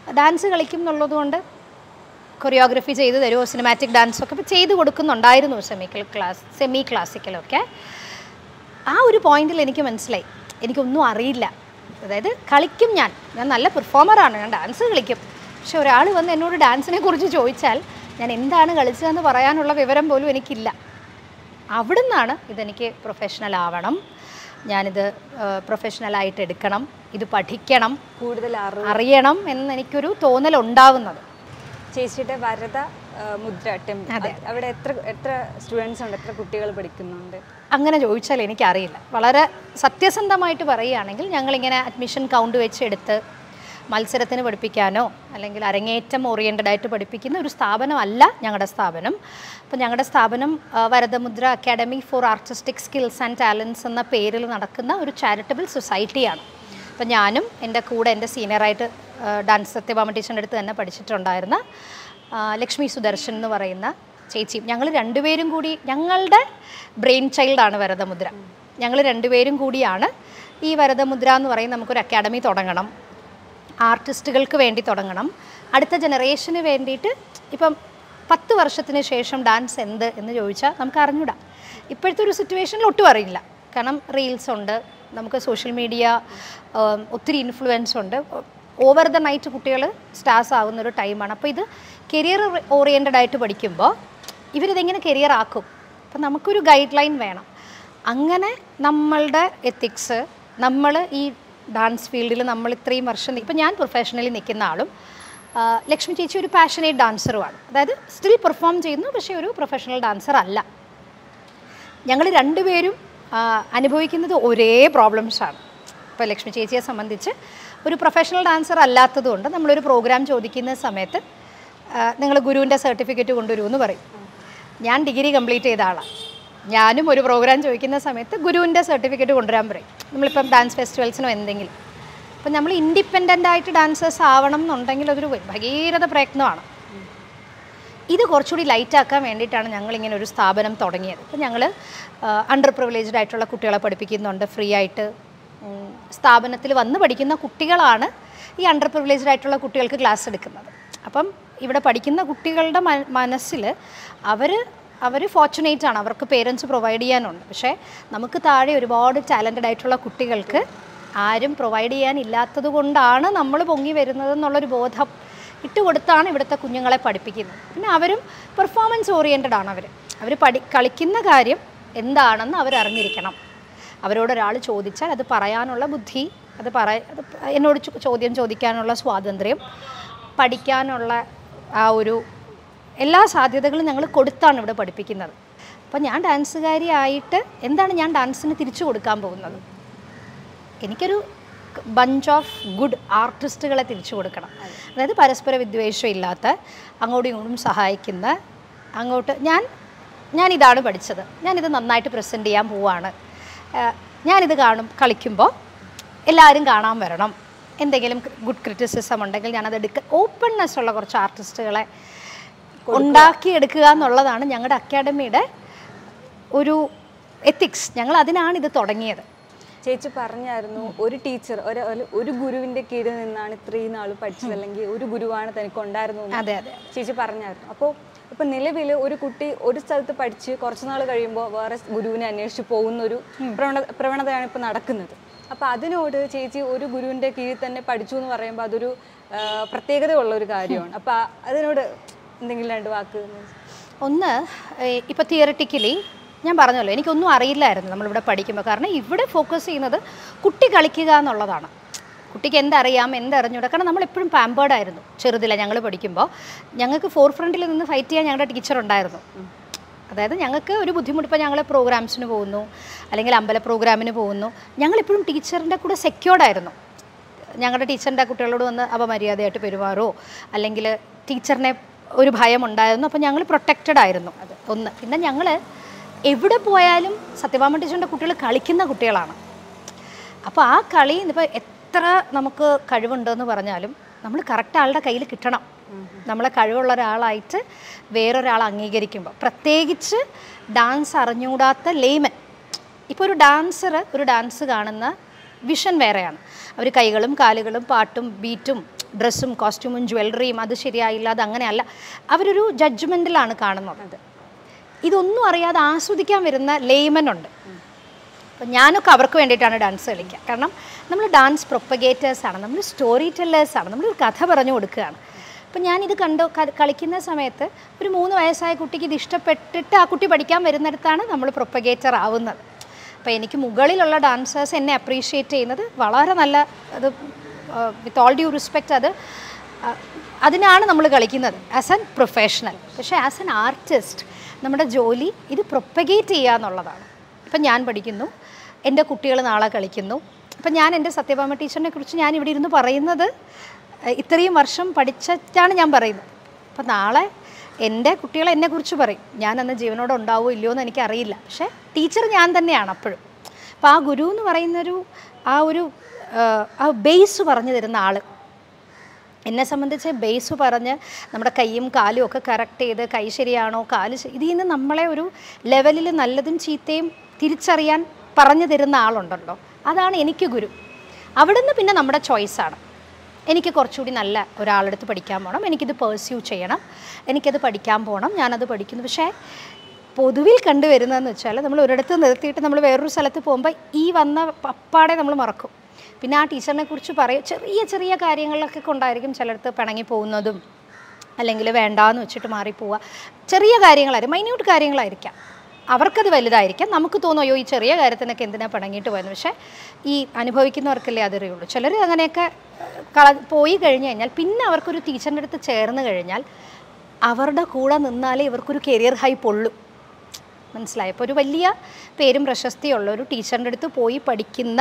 ഡാൻസ് കളിക്കും എന്നുള്ളത് കൊണ്ട് കൊറിയോഗ്രഫി ചെയ്ത് തരുമോ? സിനിമാറ്റിക് ഡാൻസൊക്കെ ഇപ്പോൾ ചെയ്ത് കൊടുക്കുന്നുണ്ടായിരുന്നു സെമി ക്ലാസ് സെമി ക്ലാസിക്കലൊക്കെ ആ ഒരു പോയിന്റിൽ എനിക്ക് മനസ്സിലായി. എനിക്കൊന്നും അറിയില്ല. അതായത് കളിക്കും ഞാൻ. ഞാൻ നല്ല പെർഫോമറാണ് ഞാൻ ഡാൻസ് കളിക്കും. പക്ഷെ ഒരാൾ വന്ന് എന്നോട് ഡാൻസിനെ കുറിച്ച് ചോദിച്ചാൽ ഞാൻ എന്താണ് കളിച്ചതെന്ന് പറയാനുള്ള വിവരം പോലും എനിക്കില്ല. അവിടുന്നാണ് ഇതെനിക്ക് പ്രൊഫഷണൽ ആവണം. ഞാനിത് പ്രൊഫഷണലായിട്ട് എടുക്കണം. ഇത് പഠിക്കണം. കൂടുതൽ അറിയണം എന്ന് എനിക്കൊരു തോന്നൽ ഉണ്ടാവുന്നത്. ചേച്ചിയുടെ വരത മുദ്ര ടെമ്പിൾ അവിടെ എത്ര എത്ര സ്റ്റുഡൻസ് ഉണ്ട്? എത്ര കുട്ടികൾ പഠിക്കുന്നുണ്ട്? അങ്ങനെ ചോദിച്ചാൽ എനിക്കറിയില്ല. വളരെ സത്യസന്ധമായിട്ട് പറയുകയാണെങ്കിൽ ഞങ്ങളിങ്ങനെ അഡ്മിഷൻ കൗണ്ട് വെച്ച് എടുത്ത് മത്സരത്തിന് പഠിപ്പിക്കാനോ അല്ലെങ്കിൽ അരങ്ങേറ്റം ഓറിയന്റഡ് ആയിട്ട് പഠിപ്പിക്കുന്ന ഒരു സ്ഥാപനമല്ല ഞങ്ങളുടെ സ്ഥാപനം. അപ്പോൾ ഞങ്ങളുടെ സ്ഥാപനം Varadamudra academy for artistic skills and talents എന്ന പേരിൽ നടക്കുന്ന ഒരു ചാരിറ്റബിൾ സൊസൈറ്റിയാണ് അപ്പോൾ ഞാനും എന്റെ കൂടെ എന്റെ സീനിയറായിട്ട് ഡാൻസ് സത്യഭാമ ടീച്ചറിന്റെ അടുത്ത് തന്നെ പഠിച്ചിട്ടുണ്ടായിരുന്ന ലക്ഷ്മി സുദർശൻ എന്ന് പറയുന്ന ചേച്ചിയും ഞങ്ങൾ രണ്ടുപേരും കൂടി ഞങ്ങളുടെ ബ്രെയിൻ ചൈൽഡാണ് വരദമുദ്ര. ഞങ്ങൾ രണ്ടുപേരും കൂടിയാണ് ഈ വരദമുദ്ര എന്ന് പറയും നമുക്കൊരു അക്കാഡമി തുടങ്ങണം. ആർട്ടിസ്റ്റുകൾക്ക് വേണ്ടി തുടങ്ങണം. അടുത്ത ജനറേഷന് വേണ്ടിയിട്ട് ഇപ്പം പത്ത് വർഷത്തിന് ശേഷം ഡാൻസ് എന്ത് എന്ന് ചോദിച്ചാൽ നമുക്ക് അറിഞ്ഞൂടാ. ഇപ്പോഴത്തെ ഒരു സിറ്റുവേഷനിൽ ഒട്ടും അറിയില്ല. കാരണം റീൽസ് ഉണ്ട് നമുക്ക് സോഷ്യൽ മീഡിയ ഒത്തിരി ഇൻഫ്ലുവൻസ് ഉണ്ട്. ഓവർ ദ നൈറ്റ് കുട്ടികൾ സ്റ്റാർസ് ആകുന്ന ഒരു ടൈമാണ്. അപ്പോൾ ഇത് കരിയർ ഓറിയന്റഡ് ആയിട്ട് പഠിക്കുമ്പോൾ ഇവരിതെങ്ങനെ കരിയർ ആക്കും? അപ്പം നമുക്കൊരു ഗൈഡ് ലൈൻ വേണം. അങ്ങനെ നമ്മളുടെ എത്തിക്സ് നമ്മൾ ഈ ഡാൻസ് ഫീൽഡിൽ നമ്മൾ ഇത്രയും വർഷം ഇപ്പം ഞാൻ പ്രൊഫഷണലി നിൽക്കുന്ന ആളും ലക്ഷ്മി ചേച്ചി ഒരു പാഷനേറ്റ് ഡാൻസറുമാണ് അതായത് സ്റ്റിൽ പെർഫോം ചെയ്യുന്നു പക്ഷേ ഒരു പ്രൊഫഷണൽ ഡാൻസർ അല്ല. ഞങ്ങൾ രണ്ടുപേരും അനുഭവിക്കുന്നത് ഒരേ പ്രോബ്ലംസാണ് ഇപ്പോൾ ലക്ഷ്മി ചേച്ചിയെ സംബന്ധിച്ച് ഒരു പ്രൊഫഷണൽ ഡാൻസർ അല്ലാത്തതുകൊണ്ട് നമ്മളൊരു പ്രോഗ്രാം ചോദിക്കുന്ന സമയത്ത് നിങ്ങൾ ഗുരുവിന്റെ സർട്ടിഫിക്കറ്റ് കൊണ്ടുവരൂ എന്ന് പറയും. ഞാൻ ഡിഗ്രി കംപ്ലീറ്റ് ചെയ്ത ആളാണ് ഞാനും ഒരു പ്രോഗ്രാം ചോദിക്കുന്ന സമയത്ത് ഗുരുവിന്റെ സർട്ടിഫിക്കറ്റ് കൊണ്ടുവരാൻ പറയും. നമ്മളിപ്പം ഡാൻസ് ഫെസ്റ്റിവൽസിനോ എന്തെങ്കിലും. അപ്പം നമ്മൾ ഇൻഡിപെൻഡന്റ് ആയിട്ട് ഡാൻസേഴ്സ് ആവണം എന്നുണ്ടെങ്കിൽ അതൊരു ഭഗീരഥ പ്രയത്നമാണ്. ഇത് കുറച്ചുകൂടി ലൈറ്റാക്കാൻ വേണ്ടിയിട്ടാണ് ഞങ്ങൾ ഇങ്ങനെ ഒരു സ്ഥാപനം തുടങ്ങിയത്. അപ്പോൾ ഞങ്ങൾ അണ്ടർ പ്രിവിലേജ്ഡ് ആയിട്ടുള്ള കുട്ടികളെ പഠിപ്പിക്കുന്നുണ്ട്. ഫ്രീ ആയിട്ട് സ്ഥാപനത്തിൽ വന്ന് പഠിക്കുന്ന കുട്ടികളാണ് ഈ അണ്ടർ പ്രിവിലേജ്ഡ് ആയിട്ടുള്ള കുട്ടികൾക്ക് ക്ലാസ് എടുക്കുന്നത്. അപ്പം ഇവിടെ പഠിക്കുന്ന കുട്ടികളുടെ മനസ്സിൽ അവർ അവർ ഫോർച്ചുനേറ്റ് ആണ്. അവർക്ക് പേരൻസ് പ്രൊവൈഡ് ചെയ്യാനുണ്ട്. പക്ഷേ നമുക്ക് താഴെ ഒരുപാട് ടാലന്റഡ് ആയിട്ടുള്ള കുട്ടികൾക്ക് ആരും പ്രൊവൈഡ് ചെയ്യാനില്ലാത്തത് കൊണ്ടാണ് നമ്മൾ പൊങ്ങി വരുന്നത് എന്നുള്ളൊരു ബോധം ഇട്ടുകൊടുത്താണ് ഇവിടുത്തെ കുഞ്ഞുങ്ങളെ പഠിപ്പിക്കുന്നത്. പിന്നെ അവരും പെർഫോമൻസ് ഓറിയന്റഡ് ആണ് അവർ അവർ പഠി കളിക്കുന്ന കാര്യം എന്താണെന്ന് അവരറിഞ്ഞിരിക്കണം അവരോടൊരാൾ ചോദിച്ചാൽ അത് പറയാനുള്ള ബുദ്ധി അത് പറ അത് എന്നോട് ചോദ്യം ചോദിക്കാനുള്ള സ്വാതന്ത്ര്യം പഠിക്കാനുള്ള ആ ഒരു എല്ലാ സാധ്യതകളും ഞങ്ങൾ കൊടുത്താണ് ഇവിടെ പഠിപ്പിക്കുന്നത്. അപ്പോൾ ഞാൻ ഡാൻസുകാരി ആയിട്ട് എന്താണ് ഞാൻ ഡാൻസിന് തിരിച്ചു കൊടുക്കാൻ പോകുന്നത്? എനിക്കൊരു ബഞ്ച് ഓഫ് ഗുഡ് ആർട്ടിസ്റ്റുകളെ തിരിച്ചു കൊടുക്കണം. അതായത് പരസ്പര വിദ്വേഷം ഇല്ലാത്ത അങ്ങോട്ടും ഇങ്ങോട്ടും സഹായിക്കുന്ന അങ്ങോട്ട് ഞാൻ ഞാനിതാണ് പഠിച്ചത്. ഞാനിത് നന്നായിട്ട് പ്രസന്റ് ചെയ്യാൻ പോവാണ്. ഞാനിത് കാണും കളിക്കുമ്പോൾ എല്ലാവരും കാണാൻ വരണം. എന്തെങ്കിലും ഗുഡ് ക്രിറ്റിസിസം ഉണ്ടെങ്കിൽ ഞാനത് എടുക്ക. ഓപ്പൺനെസ് ഉള്ള കുറച്ച് ആർട്ടിസ്റ്റുകളെ ഉണ്ടാക്കിയെടുക്കുക എന്നുള്ളതാണ് ഞങ്ങളുടെ അക്കാഡമിയുടെ ഒരു എത്തിക്സ് ഞങ്ങൾ അതിനാണ് ഇത് തുടങ്ങിയത്. ചേച്ചി പറഞ്ഞായിരുന്നു ഒരു ടീച്ചർ ഒരു ഒരു- ഗുരുവിന്റെ കീഴിൽ നിന്നാണ് ഇത്രയും നാൾ പഠിച്ചത് അല്ലെങ്കിൽ ഒരു ഗുരുവാണ് തനിക്ക് ഉണ്ടായിരുന്നു അതെ അതെ ചേച്ചി പറഞ്ഞായിരുന്നു. അപ്പോൾ ഇപ്പൊ നിലവിൽ ഒരു കുട്ടി ഒരു സ്ഥലത്ത് പഠിച്ച് കുറച്ച് നാൾ കഴിയുമ്പോൾ വേറെ ഗുരുവിനെ അന്വേഷിച്ച് പോകുന്ന ഒരു പ്രവണത പ്രവണതയാണ് ഇപ്പൊ നടക്കുന്നത്. അപ്പൊ അതിനോട് ചേച്ചി ഒരു ഗുരുവിന്റെ കീഴിൽ തന്നെ പഠിച്ചു എന്ന് പറയുമ്പോൾ അതൊരു പ്രത്യേകതയുള്ള ഒരു കാര്യമാണ്. അപ്പൊ അതിനോട് എന്തെങ്കിലും രണ്ട് വാക്ക് ഒന്ന് ഇപ്പോൾ തിയററ്റിക്കലി ഞാൻ പറഞ്ഞല്ലോ എനിക്കൊന്നും അറിയില്ലായിരുന്നു നമ്മളിവിടെ പഠിക്കുമ്പോൾ കാരണം ഇവിടെ ഫോക്കസ് ചെയ്യുന്നത് കുട്ടി കളിക്കുക എന്നുള്ളതാണ്. കുട്ടിക്ക് എന്തറിയാം എന്തറിഞ്ഞൂടാ. കാരണം നമ്മളെപ്പോഴും പാമ്പേർഡ് ആയിരുന്നു. ചെറുതില്ല ഞങ്ങൾ പഠിക്കുമ്പോൾ ഞങ്ങൾക്ക് ഫോർ ഫ്രണ്ടിൽ നിന്ന് ഫൈറ്റ് ചെയ്യാൻ ഞങ്ങളുടെ ടീച്ചർ ഉണ്ടായിരുന്നു. അതായത് ഞങ്ങൾക്ക് ഒരു ബുദ്ധിമുട്ട് ഇപ്പോൾ ഞങ്ങൾ പ്രോഗ്രാംസിന് പോകുന്നു അല്ലെങ്കിൽ അമ്പല പ്രോഗ്രാമിന് പോകുന്നു. ഞങ്ങളെപ്പോഴും ടീച്ചറിന്റെ കൂടെ സെക്യൂർഡ് ആയിരുന്നു. ഞങ്ങളുടെ ടീച്ചറിന്റെ കുട്ടികളോട് വന്ന് അപമര്യാദയായിട്ട് പെരുമാറോ അല്ലെങ്കിൽ ടീച്ചറിനെ ഒരു ഭയം ഉണ്ടായിരുന്നു അപ്പോൾ ഞങ്ങൾ പ്രൊട്ടക്റ്റഡ് ആയിരുന്നു ഒന്ന്. പിന്നെ ഞങ്ങൾ എവിടെ പോയാലും സത്യഭാമ ടീച്ചറിന്റെ കുട്ടികൾ കളിക്കുന്ന കുട്ടികളാണ്. അപ്പോൾ ആ കളി ഇപ്പോൾ എത്ര നമുക്ക് കഴിവുണ്ടെന്ന് പറഞ്ഞാലും നമ്മൾ കറക്റ്റ് ആളുടെ കയ്യിൽ കിട്ടണം. നമ്മളെ കഴിവുള്ള ഒരാളായിട്ട് വേറൊരാൾ അംഗീകരിക്കുമ്പോൾ പ്രത്യേകിച്ച് ഡാൻസ് അറിഞ്ഞുകൂടാത്ത ലേമൻ ഇപ്പോൾ ഒരു ഡാൻസർ ഒരു ഡാൻസ് കാണുന്ന വിഷൻ വേറെയാണ്. അവർ കൈകളും കാലുകളും പാട്ടും ബീറ്റും ഡ്രസ്സും കോസ്റ്റ്യൂമും ജ്വല്ലറിയും അത് ശരിയായില്ല അത് അങ്ങനെയല്ല. അവരൊരു ജഡ്ജ്മെന്റിലാണ് കാണുന്നത്. ഇതൊന്നും അറിയാതെ ആസ്വദിക്കാൻ വരുന്ന ലേമൻ ഉണ്ട് അപ്പം ഞാനൊക്കെ അവർക്ക് വേണ്ടിയിട്ടാണ് ഡാൻസ് കളിക്കുക. കാരണം നമ്മൾ ഡാൻസ് പ്രൊപ്പഗേറ്റേഴ്സാണ് നമ്മൾ സ്റ്റോറി ടെല്ലേഴ്സാണ് ഒരു കഥ പറഞ്ഞു കൊടുക്കുകയാണ്. അപ്പം ഞാനിത് കണ്ടു കളിക്കുന്ന സമയത്ത് ഒരു മൂന്ന് വയസ്സായ കുട്ടിക്ക് ഇത് ഇഷ്ടപ്പെട്ടിട്ട് ആ കുട്ടി പഠിക്കാൻ വരുന്നിടത്താണ് നമ്മൾ പ്രൊപ്പഗേറ്റർ ആവുന്നത്. അപ്പോൾ എനിക്ക് മുകളിലുള്ള ഡാൻസേഴ്സ് എന്നെ അപ്രീഷിയേറ്റ് ചെയ്യുന്നത് വളരെ നല്ല അത് വിത്ത് ഓൾ ഡ്യൂ റെസ്പെക്റ്റ് അത് അതിനാണ് നമ്മൾ കളിക്കുന്നത്. ആസ് എൻ പ്രൊഫഷണൽ പക്ഷേ ആസ് എൻ ആർട്ടിസ്റ്റ് നമ്മുടെ ജോലി ഇത് പ്രൊപ്പഗേറ്റ് ചെയ്യുക എന്നുള്ളതാണ്. ഇപ്പം ഞാൻ പഠിക്കുന്നു എന്റെ കുട്ടികൾ നാളെ കളിക്കുന്നു. അപ്പം ഞാൻ എന്റെ സത്യഭാമ ടീച്ചറിനെ കുറിച്ച് ഞാൻ ഇവിടെ ഇരുന്ന് പറയുന്നത് ഇത്രയും വർഷം പഠിച്ചിട്ടാണ് ഞാൻ പറയുന്നത്. അപ്പം നാളെ എന്റെ കുട്ടികൾ എന്നെക്കുറിച്ച് പറയും. ഞാൻ അന്ന് ജീവനോടെ ഉണ്ടാവോ ഇല്ലയോ എന്ന് എനിക്കറിയില്ല. പക്ഷേ ടീച്ചർ ഞാൻ തന്നെയാണ് അപ്പോഴും. അപ്പോൾ ആ ഗുരു എന്ന് പറയുന്നൊരു ആ ഒരു ആ ബേസ് പറഞ്ഞു തരുന്ന ആൾ എന്നെ സംബന്ധിച്ച് ബേസ് പറഞ്ഞ് നമ്മുടെ കൈയും കാലും ഒക്കെ കറക്റ്റ് ചെയ്ത് കൈ ശരിയാണോ കാൽ ഇതിൽ നിന്ന് നമ്മളെ ഒരു ലെവലിൽ നല്ലതും ചീത്തയും തിരിച്ചറിയാൻ പറഞ്ഞു തരുന്ന ആളുണ്ടല്ലോ. അതാണ് എനിക്ക് ഗുരു. അവിടുന്ന് പിന്നെ നമ്മുടെ ചോയ്സാണ് എനിക്ക് കുറച്ചുകൂടി നല്ല ഒരാളെടുത്ത് പഠിക്കാൻ പോകണം എനിക്കിത് പേഴ്സ്യൂ ചെയ്യണം. എനിക്കത് പഠിക്കാൻ പോകണം ഞാനത് പഠിക്കുന്നു. പക്ഷേ പൊതുവിൽ കണ്ടുവരുന്നതെന്ന് വെച്ചാൽ നമ്മൾ ഒരിടത്ത് നിർത്തിയിട്ട് നമ്മൾ വേറൊരു സ്ഥലത്ത് പോകുമ്പോൾ ഈ വന്ന പപ്പാടെ നമ്മൾ മറക്കും. പിന്നെ ആ ടീച്ചറിനെ കുറിച്ച് പറയും ചെറിയ ചെറിയ കാര്യങ്ങളിലൊക്കെ കൊണ്ടായിരിക്കും ചിലടത്ത് പിണങ്ങി പോകുന്നതും അല്ലെങ്കിൽ വേണ്ടാന്ന് വെച്ചിട്ട് മാറിപ്പോവുക. ചെറിയ കാര്യങ്ങളായിരിക്കും മൈന്യൂട്ട് കാര്യങ്ങളായിരിക്കാം. അവർക്കത് വലുതായിരിക്കാം. നമുക്ക് തോന്നും അയ്യോ ഈ ചെറിയ കാര്യത്തിനൊക്കെ എന്തിനാ പിണങ്ങിയിട്ട് പോയെന്ന് പക്ഷേ ഈ അനുഭവിക്കുന്നവർക്കല്ലേ അതറിയുള്ളൂ ചിലർ അങ്ങനെയൊക്കെ കള പോയി കഴിഞ്ഞ് കഴിഞ്ഞാൽ പിന്നെ അവർക്കൊരു ടീച്ചറിന്റെ അടുത്ത് ചേർന്ന് കഴിഞ്ഞാൽ അവരുടെ കൂടെ നിന്നാലേ ഇവർക്കൊരു കരിയർ ഹൈ പൊള്ളു മനസ്സിലായി? അപ്പോൾ ഒരു വലിയ പേരും പ്രശസ്തിയുള്ള ഒരു ടീച്ചറിന്റെ അടുത്ത് പോയി പഠിക്കുന്ന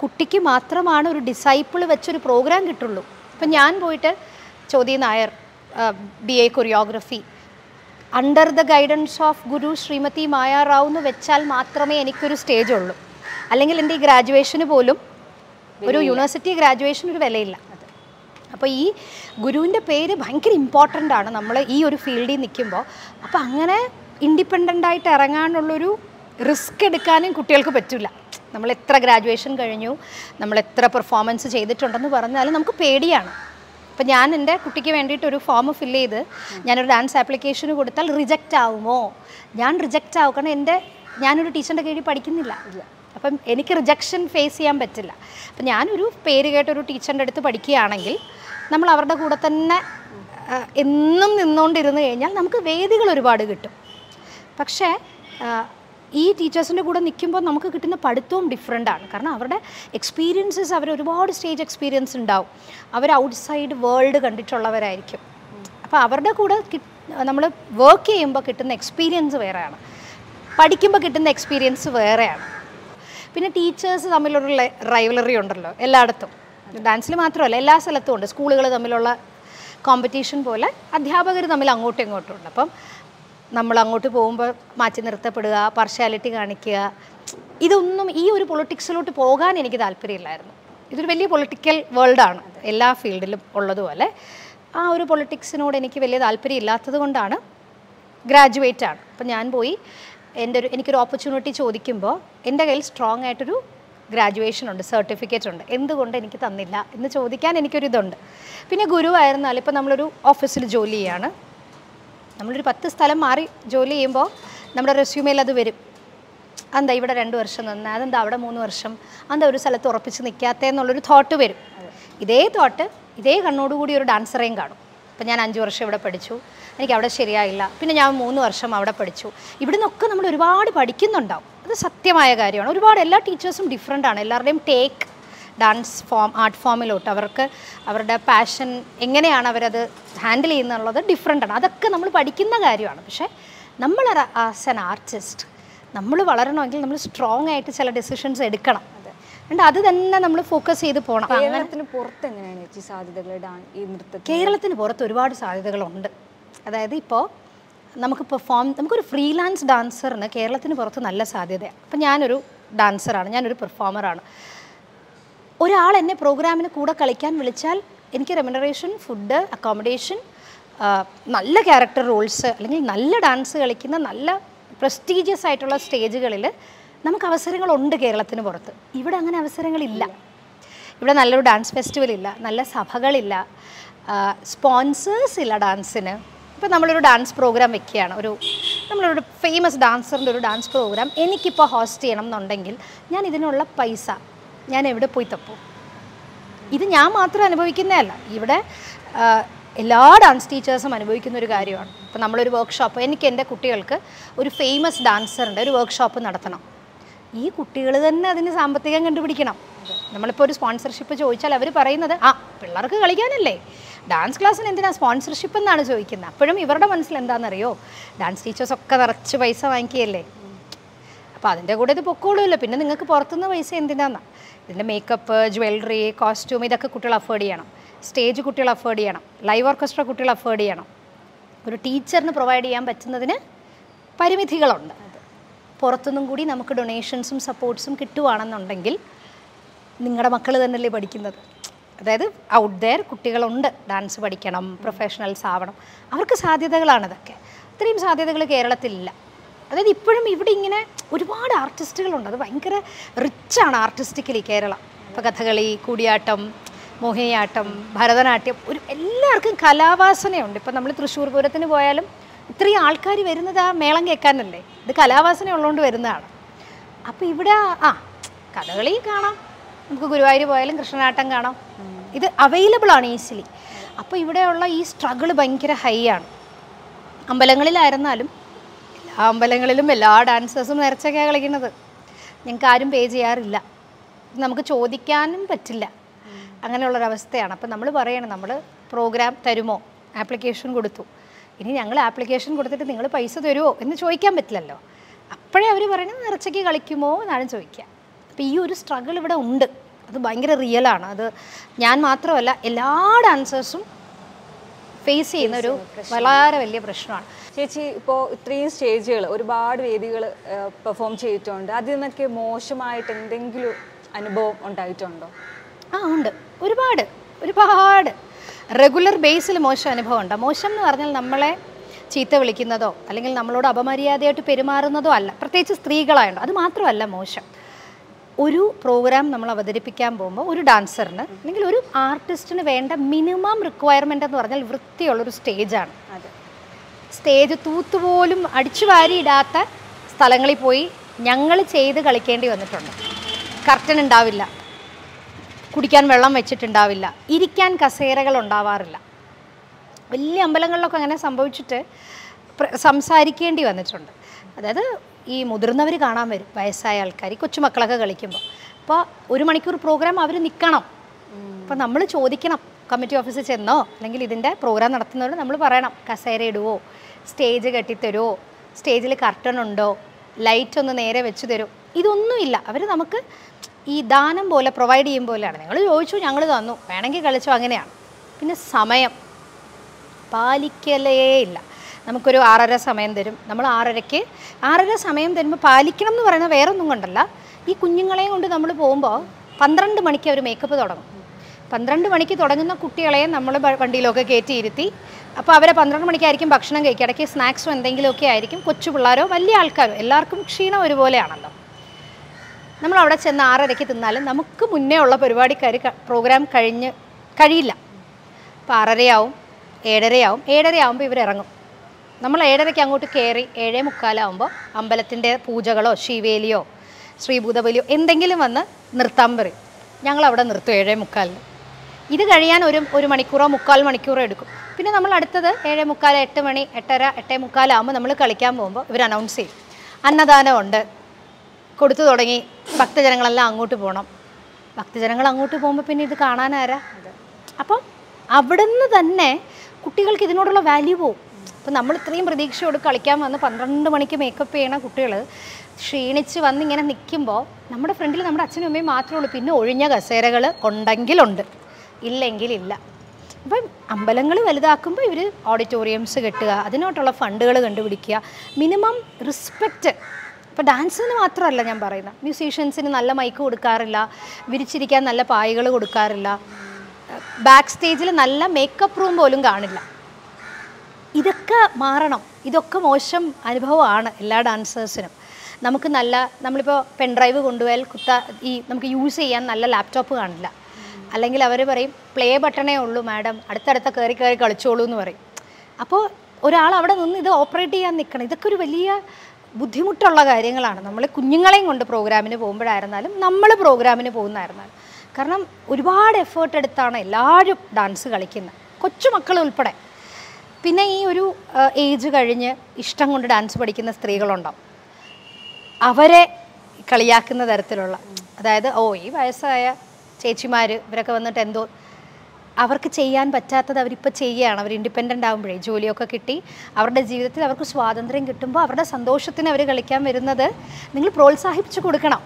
കുട്ടിക്ക് മാത്രമാണ് ഒരു ഡിസൈപ്പിൾ വെച്ചൊരു പ്രോഗ്രാം കിട്ടുള്ളൂ. ഇപ്പം ഞാൻ പോയിട്ട് ചോദ്യ Nair B A choreography under the guidance of Guru Shrimati Maya Rao എന്ന് വെച്ചാൽ മാത്രമേ എനിക്കൊരു സ്റ്റേജ് ഉള്ളൂ. അല്ലെങ്കിൽ എന്റെ ഈ ഗ്രാജുവേഷന് പോലും ഒരു യൂണിവേഴ്സിറ്റി ഗ്രാജുവേഷൻ ഒരു വിലയില്ല. അപ്പോൾ ഈ ഗുരുവിന്റെ പേര് ഭയങ്കര ഇമ്പോർട്ടന്റ് ആണ്. നമ്മൾ ഈ ഒരു ഫീൽഡിൽ നിൽക്കുമ്പോൾ അപ്പോൾ അങ്ങനെ ഇൻഡിപെൻഡന്റ് ആയിട്ട് ഇറങ്ങാനുള്ളൊരു റിസ്ക് എടുക്കാനും കുട്ടികൾക്ക് പറ്റില്ല. നമ്മൾ എത്ര ഗ്രാജുവേഷൻ കഴിഞ്ഞു? നമ്മൾ എത്ര പെർഫോമൻസ് ചെയ്തിട്ടുണ്ടെന്ന് പറഞ്ഞാലും നമുക്ക് പേടിയാണ്. അപ്പം ഞാൻ എന്റെ കുട്ടിക്ക് വേണ്ടിയിട്ട് ഒരു ഫോം ഫില്ല് ചെയ്ത് ഞാനൊരു ഡാൻസ് ആപ്ലിക്കേഷന് കൊടുത്താൽ റിജക്റ്റ് ആവുമോ? ഞാൻ റിജക്റ്റ് ആവും. കാരണം എന്റെ ഞാനൊരു ടീച്ചറിന്റെ കീഴിൽ പഠിക്കുന്നില്ല. അപ്പം എനിക്ക് റിജക്ഷൻ ഫേസ് ചെയ്യാൻ പറ്റില്ല. അപ്പം ഞാനൊരു പേര് കേട്ടൊരു ടീച്ചറിന്റെ അടുത്ത് പഠിക്കുകയാണെങ്കിൽ നമ്മൾ അവരുടെ കൂടെ തന്നെ എന്നും നിന്നുകൊണ്ടിരുന്ന് കഴിഞ്ഞാൽ നമുക്ക് വേദികൾ ഒരുപാട് കിട്ടും. പക്ഷേ ഈ ടീച്ചേഴ്സിന്റെ കൂടെ നിൽക്കുമ്പോൾ നമുക്ക് കിട്ടുന്ന പഠിത്തവും ഡിഫറെന്റ് ആണ്. കാരണം അവരുടെ എക്സ്പീരിയൻസസ് അവർ ഒരുപാട് സ്റ്റേജ് എക്സ്പീരിയൻസ് ഉണ്ടാവും. അവർ ഔട്ട്സൈഡ് വേൾഡ് കണ്ടിട്ടുള്ളവരായിരിക്കും. അപ്പോൾ അവരുടെ കൂടെ നമ്മൾ വർക്ക് ചെയ്യുമ്പോൾ കിട്ടുന്ന എക്സ്പീരിയൻസ് വേറെയാണ്. പഠിക്കുമ്പോൾ കിട്ടുന്ന എക്സ്പീരിയൻസ് വേറെയാണ്. പിന്നെ ടീച്ചേഴ്സ് തമ്മിലൊരു റൈവലറി ഉണ്ടല്ലോ എല്ലായിടത്തും. ഡാൻസിൽ മാത്രമല്ല എല്ലാ സ്ഥലത്തും ഉണ്ട്. സ്കൂളുകൾ തമ്മിലുള്ള കോമ്പറ്റീഷൻ പോലെ അധ്യാപകർ തമ്മിൽ അങ്ങോട്ടും ഇങ്ങോട്ടും ഉണ്ട്. അപ്പം നമ്മൾ അങ്ങോട്ട് പോകുമ്പോൾ മാറ്റി നിർത്തപ്പെടുക പാർഷ്യാലിറ്റി കാണിക്കുക. ഇതൊന്നും ഈ ഒരു പൊളിറ്റിക്സിലോട്ട് പോകാൻ എനിക്ക് താല്പര്യമില്ലായിരുന്നു. ഇതൊരു വലിയ പൊളിറ്റിക്കൽ വേൾഡാണ് എല്ലാ ഫീൽഡിലും ഉള്ളതുപോലെ ആ ഒരു പൊളിറ്റിക്സിനോട് എനിക്ക് വലിയ താല്പര്യം ഇല്ലാത്തത് കൊണ്ടാണ് ഗ്രാജുവേറ്റ് ആണ്. അപ്പം ഞാൻ പോയി എന്റെ ഒരു എനിക്കൊരു ഓപ്പർച്യൂണിറ്റി ചോദിക്കുമ്പോൾ എന്റെ കയ്യിൽ സ്ട്രോങ് ആയിട്ടൊരു ഗ്രാജുവേഷൻ ഉണ്ട് സർട്ടിഫിക്കറ്റ് ഉണ്ട്. എന്തുകൊണ്ട് എനിക്ക് തന്നില്ല എന്ന് ചോദിക്കാൻ എനിക്കൊരിതുണ്ട്. പിന്നെ ഗുരുവായിരുന്നാൽ ഇപ്പോൾ നമ്മളൊരു ഓഫീസിൽ ജോലി ചെയ്യാണ്. നമ്മളൊരു പത്ത് സ്ഥലം മാറി ജോലി ചെയ്യുമ്പോൾ നമ്മുടെ റെസ്യൂമേൽ അത് വരും. അതെന്താ ഇവിടെ രണ്ട് വർഷം നിന്ന് അതെന്താ അവിടെ മൂന്ന് വർഷം അതെന്താ ഒരു സ്ഥലത്ത് ഉറപ്പിച്ച് നിൽക്കാത്തതെന്നുള്ളൊരു തോട്ട് വരും. ഇതേ തോട്ട് ഇതേ കണ്ണോടുകൂടി ഒരു ഡാൻസറേയും കാണും. അപ്പം ഞാൻ അഞ്ച് വർഷം ഇവിടെ പഠിച്ചു എനിക്ക് അവിടെ ശരിയായില്ല പിന്നെ ഞാൻ മൂന്ന് വർഷം അവിടെ പഠിച്ചു. ഇവിടെ നിന്നൊക്കെ നമ്മൾ ഒരുപാട് പഠിക്കുന്നുണ്ടാവും. അത് സത്യമായ കാര്യമാണ്. ഒരുപാട് എല്ലാ ടീച്ചേഴ്സും ഡിഫറെന്റ് ആണ്. എല്ലാവരുടെയും ടേക്ക് ഡാൻസ് ഫോം ആർട്ട് ഫോമിലോട്ട് അവർക്ക് അവരുടെ പാഷൻ എങ്ങനെയാണ് അവരത് ഹാൻഡിൽ ചെയ്യുന്നുള്ളത് ഡിഫറെന്റ് ആണ്. അതൊക്കെ നമ്മൾ പഠിക്കുന്ന കാര്യമാണ്. പക്ഷേ നമ്മൾ ആസ് എൻ ആർട്ടിസ്റ്റ് നമ്മൾ വളരണമെങ്കിൽ നമ്മൾ സ്ട്രോങ് ആയിട്ട് ചില ഡെസിഷൻസ് എടുക്കണം. അതുകൊണ്ട് അത് തന്നെ നമ്മൾ ഫോക്കസ് ചെയ്ത് പോകണം കേരളത്തിന് പുറത്ത് എങ്ങനെയാണ് ചേച്ചി സാധ്യതകൾ ഈ നൃത്തം കേരളത്തിന് പുറത്ത് ഒരുപാട് സാധ്യതകളുണ്ട്. അതായത് ഇപ്പോൾ നമുക്ക് പെർഫോം നമുക്കൊരു ഫ്രീലാൻസ് ഡാൻസറിന് കേരളത്തിന് പുറത്ത് നല്ല സാധ്യതയാണ്. അപ്പം ഞാനൊരു ഡാൻസറാണ് ഞാനൊരു പെർഫോമറാണ് ഒരാൾ എന്നെ പ്രോഗ്രാമിന് കൂടെ കളിക്കാൻ വിളിച്ചാൽ എനിക്ക് റെമുനറേഷൻ ഫുഡ് അക്കോമഡേഷൻ നല്ല ക്യാരക്ടർ റോൾസ് അല്ലെങ്കിൽ നല്ല ഡാൻസ് കളിക്കുന്ന നല്ല പ്രസ്റ്റീജിയസ് ആയിട്ടുള്ള സ്റ്റേജുകളിൽ നമുക്ക് അവസരങ്ങളുണ്ട് കേരളത്തിന് പുറത്ത്. ഇവിടെ അങ്ങനെ അവസരങ്ങളില്ല. ഇവിടെ നല്ലൊരു ഡാൻസ് ഫെസ്റ്റിവൽ ഇല്ല നല്ല സഭകളില്ല. സ്പോൺസേഴ്സ് ഇല്ല ഡാൻസിന് ഇപ്പോൾ നമ്മളൊരു ഡാൻസ് പ്രോഗ്രാം വെക്കുകയാണ്. ഒരു നമ്മളൊരു ഫേമസ് ഡാൻസറിന്റെ ഒരു ഡാൻസ് പ്രോഗ്രാം എനിക്കിപ്പോൾ ഹോസ്റ്റ് ചെയ്യണം എന്നുണ്ടെങ്കിൽ ഞാൻ ഇതിനുള്ള പൈസ ഞാൻ എവിടെ പോയി തപ്പും? ഇത് ഞാൻ മാത്രം അനുഭവിക്കുന്നതല്ല. ഇവിടെ എല്ലാ ഡാൻസ് ടീച്ചേഴ്സും അനുഭവിക്കുന്ന ഒരു കാര്യമാണ്. ഇപ്പം നമ്മളൊരു വർക്ക്ഷോപ്പ് എനിക്ക് എന്റെ കുട്ടികൾക്ക് ഒരു ഫേമസ് ഡാൻസറിന്റെ ഒരു വർക്ക്ഷോപ്പ് നടത്തണം. ഈ കുട്ടികൾ തന്നെ അതിന് സാമ്പത്തികം കണ്ടുപിടിക്കണം. നമ്മളിപ്പോൾ ഒരു സ്പോൺസർഷിപ്പ് ചോദിച്ചാൽ അവർ പറയുന്നത് ആ പിള്ളേർക്ക് കളിക്കാനല്ലേ? ഡാൻസ് ക്ലാസ്സിന് എന്തിനാ സ്പോൺസർഷിപ്പ് എന്നാണ് ചോദിക്കുന്നത്. അപ്പോഴും ഇവരുടെ മനസ്സിൽ എന്താണെന്നറിയോ? ഡാൻസ് ടീച്ചേഴ്സൊക്കെ നിറച്ച് പൈസ വാങ്ങിക്കുകയല്ലേ? അപ്പോൾ അതിന്റെ കൂടെ ഇത് പൊക്കോളുമല്ലോ. പിന്നെ നിങ്ങൾക്ക് പുറത്തുനിന്ന് പൈസ എന്തിനാന്നാ? ഇതിന്റെ മേക്കപ്പ് ജ്വല്ലറി കോസ്റ്റ്യൂം ഇതൊക്കെ കുട്ടികൾ അഫേർഡ് ചെയ്യണം. സ്റ്റേജ് കുട്ടികൾ അഫേർഡ് ചെയ്യണം. ലൈവ് ഓർക്കസ്ട്ര കുട്ടികൾ അഫേർഡ് ചെയ്യണം. ഒരു ടീച്ചറിന് പ്രൊവൈഡ് ചെയ്യാൻ പറ്റുന്നതിന് പരിമിതികളുണ്ട്. പുറത്തുനിന്നും കൂടി നമുക്ക് ഡൊണേഷൻസും സപ്പോർട്ട്സും കിട്ടുവാണെന്നുണ്ടെങ്കിൽ നിങ്ങളുടെ മക്കൾ തന്നെയല്ലേ പഠിക്കുന്നത്? അതായത് ഔട്ട് ദെയർ കുട്ടികളുണ്ട്. ഡാൻസ് പഠിക്കണം പ്രൊഫഷണൽസ് ആവണം. അവർക്ക് സാധ്യതകളാണ് ഇതൊക്കെ. ഇത്രയും സാധ്യതകൾ കേരളത്തിലില്ല. അതായത് ഇപ്പോഴും ഇവിടെ ഇങ്ങനെ ഒരുപാട് ആർട്ടിസ്റ്റുകളുണ്ട് അത് ഭയങ്കര റിച്ചാണ് ആർട്ടിസ്റ്റിക്കലി കേരള. ഇപ്പോൾ കഥകളി കൂടിയാട്ടം മോഹിനിയാട്ടം ഭരതനാട്യം ഒരു എല്ലാവർക്കും കലാവാസനയുണ്ട്. ഇപ്പം നമ്മൾ തൃശ്ശൂർ പൂരത്തിന് പോയാലും ഇത്രയും ആൾക്കാർ വരുന്നത് ആ മേളം കേൾക്കാനല്ലേ? ഇത് കലാവാസന ഉള്ളതുകൊണ്ട് വരുന്നതാണ്. അപ്പോൾ ഇവിടെ ആ കഥകളി കാണാം. നമുക്ക് ഗുരുവായൂർ പോയാലും കൃഷ്ണനാട്ടം കാണാം. ഇത് അവൈലബിൾ ആണ് ഈസിലി അപ്പോൾ ഇവിടെയുള്ള ഈ സ്ട്രഗിൾ ഭയങ്കര ഹൈ ആണ്. അമ്പലങ്ങളിലായിരുന്നാലും അമ്പലങ്ങളിലും എല്ലാ ഡാൻസേഴ്സും നേർച്ചയൊക്കെയാണ് കളിക്കുന്നത്. ഞങ്ങൾക്ക് ആരും പേ ചെയ്യാറില്ല. നമുക്ക് ചോദിക്കാനും പറ്റില്ല. അങ്ങനെയുള്ളൊരവസ്ഥയാണ്. അപ്പം നമ്മൾ പറയണം നമ്മൾ പ്രോഗ്രാം തരുമോ? ആപ്ലിക്കേഷൻ കൊടുത്തു. ഇനി ഞങ്ങൾ ആപ്ലിക്കേഷൻ കൊടുത്തിട്ട് നിങ്ങൾ പൈസ തരുമോ എന്ന് ചോദിക്കാൻ പറ്റില്ലല്ലോ. അപ്പോഴേ അവർ പറയുന്നത് നിറച്ചയ്ക്ക് കളിക്കുമോ? എന്നാണ് ചോദിക്കുക. അപ്പോൾ ഈ ഒരു സ്ട്രഗിൾ ഇവിടെ ഉണ്ട്. അത് ഭയങ്കര റിയലാണ് അത് ഞാൻ മാത്രമല്ല എല്ലാ ഡാൻസേഴ്സും ഫേസ് ചെയ്യുന്ന ഒരു വളരെ വലിയ പ്രശ്നമാണ്. ചേച്ചി ഇപ്പോൾ ഇത്രയും സ്റ്റേജുകൾ ഒരുപാട് വേദികൾ പെർഫോം ചെയ്തിട്ടുണ്ട്. അതിൽ നിന്നൊക്കെ മോശമായിട്ട് എന്തെങ്കിലും അനുഭവം ഉണ്ടായിട്ടുണ്ടോ? ആ ഉണ്ട്. ഒരുപാട്. ഒരുപാട്. റെഗുലർ ബേസിൽ മോശം അനുഭവം ഉണ്ട്. മോശം എന്ന് പറഞ്ഞാൽ നമ്മളെ ചീത്ത വിളിക്കുന്നതോ അല്ലെങ്കിൽ നമ്മളോട് അപമര്യാദയായിട്ട് പെരുമാറുന്നതോ അല്ല. പ്രത്യേകിച്ച് സ്ത്രീകളായുണ്ട്. അത് മാത്രമല്ല മോശം. ഒരു പ്രോഗ്രാം നമ്മൾ അവതരിപ്പിക്കാൻ പോകുമ്പോൾ ഒരു ഡാൻസറിന് അല്ലെങ്കിൽ ഒരു ആർട്ടിസ്റ്റിന് വേണ്ട മിനിമം റിക്വയർമെന്റ് എന്ന് പറഞ്ഞാൽ വൃത്തിയുള്ളൊരു സ്റ്റേജാണ് അതെ. സ്റ്റേജ് തൂത്തുപോലും അടിച്ചു വാരിയിടാത്ത സ്ഥലങ്ങളിൽ പോയി ഞങ്ങൾ ചെയ്ത് കളിക്കേണ്ടി വന്നിട്ടുണ്ട്. കർട്ടൻ ഉണ്ടാവില്ല. കുടിക്കാൻ വെള്ളം വെച്ചിട്ടുണ്ടാവില്ല. ഇരിക്കാൻ കസേരകൾ ഉണ്ടാവാറില്ല. വലിയ അമ്പലങ്ങളിലൊക്കെ അങ്ങനെ സംഭവിച്ചിട്ട് സംസാരിക്കേണ്ടി വന്നിട്ടുണ്ട്. അതായത് ഈ മുതിർന്നവർ കാണാൻ വരും. വയസ്സായ ആൾക്കാർ കൊച്ചുമക്കളൊക്കെ കളിക്കുമ്പോൾ അപ്പോൾ ഒരു മണിക്കൂർ പ്രോഗ്രാം അവർ നിൽക്കണം. അപ്പം നമ്മൾ ചോദിക്കണം. കമ്മിറ്റി ഓഫീസിൽ ചെന്നോ അല്ലെങ്കിൽ ഇതിന്റെ പ്രോഗ്രാം നടത്തുന്നതോട് നമ്മൾ പറയണം കസേര ഇടുവോ സ്റ്റേജ് കെട്ടിത്തരുമോ സ്റ്റേജിൽ കർട്ടൺ ഉണ്ടോ ലൈറ്റ് ഒന്ന് നേരെ വെച്ച് തരുമോ ഇതൊന്നുമില്ല. അവർ നമുക്ക് ഈ ദാനം പോലെ പ്രൊവൈഡ് ചെയ്യും പോലെയാണ്. നിങ്ങൾ ചോദിച്ചു ഞങ്ങൾ തന്നു. വേണമെങ്കിൽ കളിച്ചു അങ്ങനെയാണ്. പിന്നെ സമയം. പാലിക്കലേ ഇല്ല. നമുക്കൊരു ആറര സമയം തരും. നമ്മൾ ആറരയ്ക്ക് ആറര സമയം തരുമ്പോൾ പാലിക്കണം എന്ന് പറയുന്നത് വേറൊന്നും കൊണ്ടല്ല. ഈ കുഞ്ഞുങ്ങളെയും കൊണ്ട് നമ്മൾ പോകുമ്പോൾ പന്ത്രണ്ട് മണിക്ക് അവർ മേക്കപ്പ് തുടങ്ങും. പന്ത്രണ്ട് മണിക്ക് തുടങ്ങുന്ന കുട്ടികളെ നമ്മൾ വണ്ടിയിലൊക്കെ കയറ്റിയിരുത്തി അപ്പോൾ അവരെ പന്ത്രണ്ട് മണിക്കായിരിക്കും ഭക്ഷണം കഴിക്കുക. ഇടയ്ക്ക് സ്നാക്സോ എന്തെങ്കിലുമൊക്കെ ആയിരിക്കും കൊച്ചു പിള്ളേരോ വലിയ ആൾക്കാരോ. എല്ലാവർക്കും ക്ഷീണം ഒരുപോലെയാണല്ലോ. നമ്മൾ അവിടെ ചെന്ന് ആറരയ്ക്ക് തിന്നാലും നമുക്ക് മുന്നേ ഉള്ള പരിപാടിക്കാർ പ്രോഗ്രാം കഴിഞ്ഞ് കഴിയില്ല. അപ്പോൾ ആറരയാവും ഏഴരയാവും. ഏഴരയാവുമ്പോൾ ഇവരിറങ്ങും നമ്മൾ ഏഴരയ്ക്ക് അങ്ങോട്ട് കയറി ഏഴേ മുക്കാലാവുമ്പോൾ അമ്പലത്തിന്റെ പൂജകളോ ശിവേലിയോ ശ്രീഭൂതബലിയോ എന്തെങ്കിലും വന്ന് നിർത്താൻ പറയും. ഞങ്ങളവിടെ നിർത്തും ഏഴേ മുക്കാലിന്. ഇത് കഴിയാൻ ഒരു ഒരു മണിക്കൂറോ മുക്കാൽ മണിക്കൂറോ എടുക്കും. പിന്നെ നമ്മൾ അടുത്തത് ഏഴ് മുക്കാൽ എട്ട് മണി എട്ടര എട്ടേ മുക്കാലാകുമ്പോൾ നമ്മൾ കളിക്കാൻ പോകുമ്പോൾ ഇവർ അനൗൺസ് ചെയ്യും. അന്നദാനമുണ്ട് കൊടുത്തു തുടങ്ങി. ഭക്തജനങ്ങളെല്ലാം അങ്ങോട്ട് പോകണം ഭക്തജനങ്ങൾ അങ്ങോട്ട് പോകുമ്പോൾ പിന്നെ ഇത് കാണാനാരാ അപ്പം അവിടുന്ന് തന്നെ കുട്ടികൾക്ക് ഇതിനോടുള്ള വാല്യൂ പോവും. അപ്പം നമ്മൾ ഇത്രയും പ്രതീക്ഷയോട് കളിക്കാൻ വന്ന് പന്ത്രണ്ട് മണിക്ക് മേക്കപ്പ് ചെയ്യണ കുട്ടികൾ ക്ഷീണിച്ച് വന്ന് ഇങ്ങനെ നിൽക്കുമ്പോൾ നമ്മുടെ ഫ്രണ്ടിൽ നമ്മുടെ അച്ഛനും അമ്മയും മാത്രമേ ഉള്ളൂ. പിന്നെ ഒഴിഞ്ഞ കസേരകൾ ഉണ്ടെങ്കിലുണ്ട് ഇല്ലെങ്കിൽ ഇല്ല അപ്പം അമ്പലങ്ങൾ വലുതാക്കുമ്പോൾ ഇവർ ഓഡിറ്റോറിയംസ് കെട്ടുക അതിനോട്ടുള്ള ഫണ്ടുകൾ കണ്ടുപിടിക്കുക. മിനിമം റിസ്പെക്റ്റ് ഇപ്പോൾ ഡാൻസിന് മാത്രമല്ല ഞാൻ പറയുന്നത്. മ്യൂസീഷ്യൻസിന് നല്ല മൈക്ക് കൊടുക്കാറില്ല വിരിച്ചിരിക്കാൻ നല്ല പായകൾ കൊടുക്കാറില്ല. ബാക്ക് സ്റ്റേജിൽ നല്ല മേക്കപ്പ് റൂം പോലും കാണില്ല. ഇതൊക്കെ മാറണം. ഇതൊക്കെ മോശം അനുഭവമാണ് എല്ലാ ഡാൻസേഴ്സിനും നമുക്ക് നല്ല നമ്മളിപ്പോൾ പെൻഡ്രൈവ് കൊണ്ടുപോയാൽ കുത്ത ഈ നമുക്ക് യൂസ് ചെയ്യാൻ നല്ല ലാപ്ടോപ്പ് കാണില്ല. അല്ലെങ്കിൽ അവർ പറയും പ്ലേ ബട്ടണേ ഉള്ളൂ മാഡം അടുത്തടുത്ത കയറി കയറി കളിച്ചോളൂ എന്ന് പറയും. അപ്പോൾ ഒരാൾ അവിടെ നിന്ന് ഇത് ഓപ്പറേറ്റ് ചെയ്യാൻ നിൽക്കണം. ഇതൊക്കെ ഒരു വലിയ ബുദ്ധിമുട്ടുള്ള കാര്യങ്ങളാണ്. നമ്മൾ കുഞ്ഞുങ്ങളെയും കൊണ്ട് പ്രോഗ്രാമിന് പോകുമ്പോഴായിരുന്നാലും നമ്മൾ പ്രോഗ്രാമിന് പോകുന്നതായിരുന്നാലും കാരണം ഒരുപാട് എഫേർട്ട് എടുത്താണ് എല്ലാവരും ഡാൻസ് കളിക്കുന്നത്. കൊച്ചുമക്കൾ ഉൾപ്പെടെ. പിന്നെ ഈ ഒരു ഏജ് കഴിഞ്ഞ് ഇഷ്ടം കൊണ്ട് ഡാൻസ് പഠിക്കുന്ന സ്ത്രീകളുണ്ടാവും. അവരെ കളിയാക്കുന്ന തരത്തിലുള്ള അതായത് ഓ ഈ വയസ്സായ ചേച്ചിമാർ ഇവരൊക്കെ വന്നിട്ട് എന്തോ അവർക്ക് ചെയ്യാൻ പറ്റാത്തത് അവരിപ്പോൾ ചെയ്യുകയാണ്. അവർ ഇൻഡിപെൻഡന്റ് ആകുമ്പോഴേ ജോലിയൊക്കെ കിട്ടി. അവരുടെ ജീവിതത്തിൽ അവർക്ക് സ്വാതന്ത്ര്യം കിട്ടുമ്പോൾ അവരുടെ സന്തോഷത്തിന് അവർ കളിക്കാൻ വരുന്നത് നിങ്ങൾ പ്രോത്സാഹിപ്പിച്ചു കൊടുക്കണം.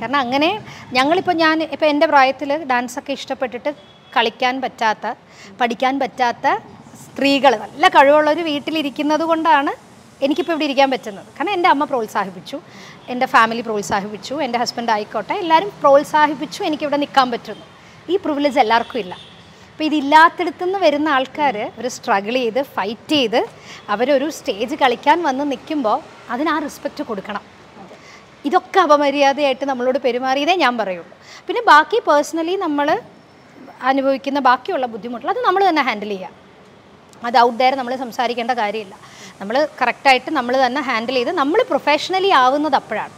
കാരണം അങ്ങനെ ഞങ്ങളിപ്പോൾ ഞാൻ ഇപ്പോൾ എന്റെ പ്രായത്തിൽ ഡാൻസൊക്കെ ഇഷ്ടപ്പെട്ടിട്ട് കളിക്കാൻ പറ്റാത്ത പഠിക്കാൻ പറ്റാത്ത സ്ത്രീകൾ നല്ല കഴിവുള്ളവർ വീട്ടിലിരിക്കുന്നത് കൊണ്ടാണ് എനിക്കിപ്പോൾ ഇവിടെ ഇരിക്കാൻ പറ്റുന്നത്. കാരണം എന്റെ അമ്മ പ്രോത്സാഹിപ്പിച്ചു എന്റെ ഫാമിലി പ്രോത്സാഹിപ്പിച്ചു എന്റെ ഹസ്ബൻഡ് ആയിക്കോട്ടെ എല്ലാവരും പ്രോത്സാഹിപ്പിച്ചു എനിക്കിവിടെ നിൽക്കാൻ പറ്റുന്നു. ഈ പ്രിവിലേജ് എല്ലാവർക്കും ഇല്ല. അപ്പോൾ ഇതില്ലാത്തടത്തു നിന്ന് വരുന്ന ആൾക്കാർ ഒരു സ്ട്രഗിൾ ചെയ്ത് ഫൈറ്റ് ചെയ്ത് അവരൊരു സ്റ്റേജ് കളിക്കാൻ വന്ന് നിൽക്കുമ്പോൾ അതിന് ആ റെസ്പെക്റ്റ് കൊടുക്കണം. ഇതൊക്കെ അപമര്യാദയായിട്ട് നമ്മളോട് പെരുമാറിയതേ ഞാൻ പറയുള്ളൂ. പിന്നെ ബാക്കി പേഴ്സണലി നമ്മൾ അനുഭവിക്കുന്ന ബാക്കിയുള്ള ബുദ്ധിമുട്ടുകൾ അത് നമ്മൾ തന്നെ ഹാൻഡിൽ ചെയ്യുക അത് ഔട്ട് ഡയർ നമ്മൾ സംസാരിക്കേണ്ട കാര്യമില്ല. നമ്മൾ കറക്റ്റായിട്ട് നമ്മൾ തന്നെ ഹാൻഡിൽ ചെയ്ത് നമ്മൾ പ്രൊഫഷണലി ആവുന്നത് അപ്പോഴാണ്.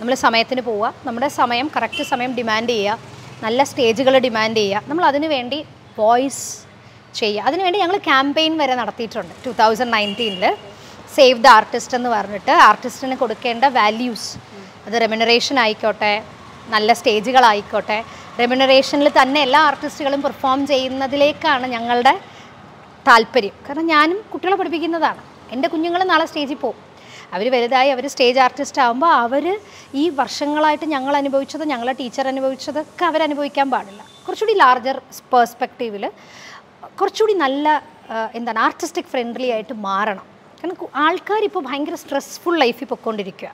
നമ്മൾ സമയത്തിന് പോവുക നമ്മുടെ സമയം കറക്റ്റ് സമയം ഡിമാൻഡ് ചെയ്യുക നല്ല സ്റ്റേജുകൾ ഡിമാൻഡ് ചെയ്യുക നമ്മൾ അതിനു വേണ്ടി വോയിസ് ചെയ്യുക. അതിനുവേണ്ടി ഞങ്ങൾ ക്യാമ്പയിൻ വരെ നടത്തിയിട്ടുണ്ട് ടു തൗസൻഡ് നയന്റീനിൽ സേവ് ദ ആർട്ടിസ്റ്റ് എന്ന് പറഞ്ഞിട്ട് ആർട്ടിസ്റ്റിന് കൊടുക്കേണ്ട വാല്യൂസ് അത് റെമ്യൂണറേഷൻ ആയിക്കോട്ടെ നല്ല സ്റ്റേജുകളായിക്കോട്ടെ റെമ്യൂണറേഷനിൽ തന്നെ എല്ലാ ആർട്ടിസ്റ്റുകളും പെർഫോം ചെയ്യുന്നതിലേക്കാണ് ഞങ്ങളുടെ താല്പര്യം. കാരണം ഞാനും കുട്ടികളെ പഠിപ്പിക്കുന്നതാണ്. എന്റെ കുഞ്ഞുങ്ങൾ നാളെ സ്റ്റേജിൽ പോകും അവർ വലുതായി അവർ സ്റ്റേജ് ആർട്ടിസ്റ്റ് ആകുമ്പോൾ അവർ ഈ വർഷങ്ങളായിട്ട് ഞങ്ങൾ അനുഭവിച്ചത് ഞങ്ങളെ ടീച്ചർ അനുഭവിച്ചതൊക്കെ അവരനുഭവിക്കാൻ പാടില്ല. കുറച്ചുകൂടി ലാർജർ പേഴ്സ്പെക്റ്റീവിൽ കുറച്ചുകൂടി നല്ല എന്താണ് ആർട്ടിസ്റ്റിക് ഫ്രണ്ട്ലി ആയിട്ട് മാറണം. കാരണം ആൾക്കാർ ഇപ്പോൾ ഭയങ്കര സ്ട്രെസ്ഫുൾ ലൈഫിൽ പൊയ്ക്കൊണ്ടിരിക്കുക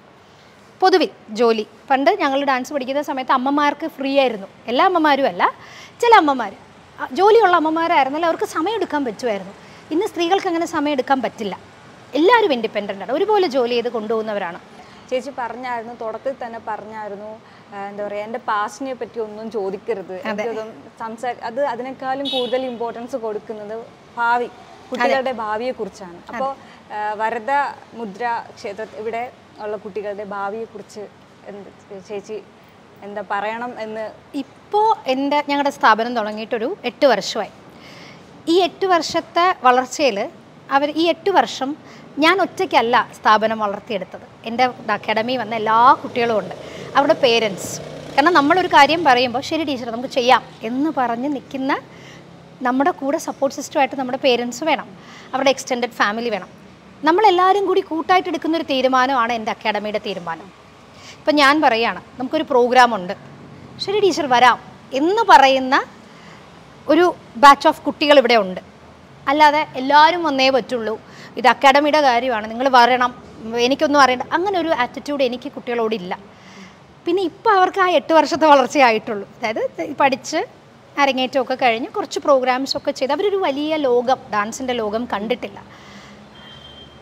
പൊതുവിൽ ജോലി. പണ്ട് ഞങ്ങൾ ഡാൻസ് പഠിക്കുന്ന സമയത്ത് അമ്മമാർക്ക് ഫ്രീ ആയിരുന്നു. എല്ലാ അമ്മമാരും അല്ല ചില അമ്മമാർ ജോലിയുള്ള അമ്മമാരായിരുന്നാലും അവർക്ക് സമയം എടുക്കാൻ പറ്റുമായിരുന്നു. ഇന്ന് സ്ത്രീകൾക്ക് അങ്ങനെ സമയം എടുക്കാൻ പറ്റില്ല. എല്ലാവരും ഇൻഡിപെൻഡന്റ് ആണ്. ഒരുപോലെ ജോലി ചെയ്ത് കൊണ്ടുപോകുന്നവരാണ്. ചേച്ചി പറഞ്ഞായിരുന്നു തുടക്കത്തിൽ തന്നെ പറഞ്ഞായിരുന്നു എന്താ പറയുക എന്റെ പാസ്റ്റിനെ പറ്റി ഒന്നും ചോദിക്കരുത്. സംസാ സംസാര അത് അതിനേക്കാളും കൂടുതൽ ഇമ്പോർട്ടൻസ് കൊടുക്കുന്നത് ഭാവി കുട്ടികളുടെ ഭാവിയെ കുറിച്ചാണ് അപ്പോൾ വരദ മുദ്ര ക്ഷേത്ര ഇവിടെ ഉള്ള കുട്ടികളുടെ ഭാവിയെ കുറിച്ച് എന്ത് ചേച്ചി എന്താ പറയണം എന്ന്? ഇപ്പോൾ എന്റെ ഞങ്ങളുടെ സ്ഥാപനം തുടങ്ങിയിട്ടൊരു എട്ട് വർഷമായി. ഈ എട്ട് വർഷത്തെ വളർച്ചയിൽ അവർ ഈ എട്ട് വർഷം ഞാൻ ഒറ്റയ്ക്കല്ല സ്ഥാപനം വളർത്തിയെടുത്തത്. എന്റെ അക്കാഡമി വന്ന എല്ലാ കുട്ടികളും ഉണ്ട്. അവരുടെ പേരൻസ് കാരണം നമ്മളൊരു കാര്യം പറയുമ്പോൾ ശരി ടീച്ചർ നമുക്ക് ചെയ്യാം എന്ന് പറഞ്ഞ് നിൽക്കുന്ന നമ്മുടെ കൂടെ സപ്പോർട്ട് സിസ്റ്റമായിട്ട് നമ്മുടെ പേരൻസ് വേണം. അവരുടെ എക്സ്റ്റെൻഡഡ് ഫാമിലി വേണം. നമ്മളെല്ലാവരും കൂടി കൂട്ടായിട്ട് എടുക്കുന്ന ഒരു തീരുമാനമാണ് എന്റെ അക്കാഡമിയുടെ തീരുമാനം. ഇപ്പം ഞാൻ പറയുകയാണ് നമുക്കൊരു പ്രോഗ്രാമുണ്ട് ശരി ടീച്ചർ വരാം എന്ന് പറയുന്ന ഒരു ബാച്ച് ഓഫ് കുട്ടികൾ ഇവിടെ ഉണ്ട്. അല്ലാതെ എല്ലാവരും വന്നേ പറ്റുള്ളൂ. ഇത് അക്കാഡമിയുടെ കാര്യമാണ്. നിങ്ങൾ വരണം. എനിക്കൊന്നും അറിയണ്ട. അങ്ങനെ ഒരു ആറ്റിറ്റ്യൂഡ് എനിക്ക് കുട്ടികളോടില്ല പിന്നെ ഇപ്പോൾ അവർക്ക് ആ എട്ട് വർഷത്തെ വളർച്ചയായിട്ടുള്ളൂ അതായത് പഠിച്ച് അരങ്ങേറ്റമൊക്കെ കഴിഞ്ഞ് കുറച്ച് പ്രോഗ്രാംസ് ഒക്കെ ചെയ്ത് അവരൊരു വലിയ ലോകം ഡാൻസിന്റെ ലോകം കണ്ടിട്ടില്ല.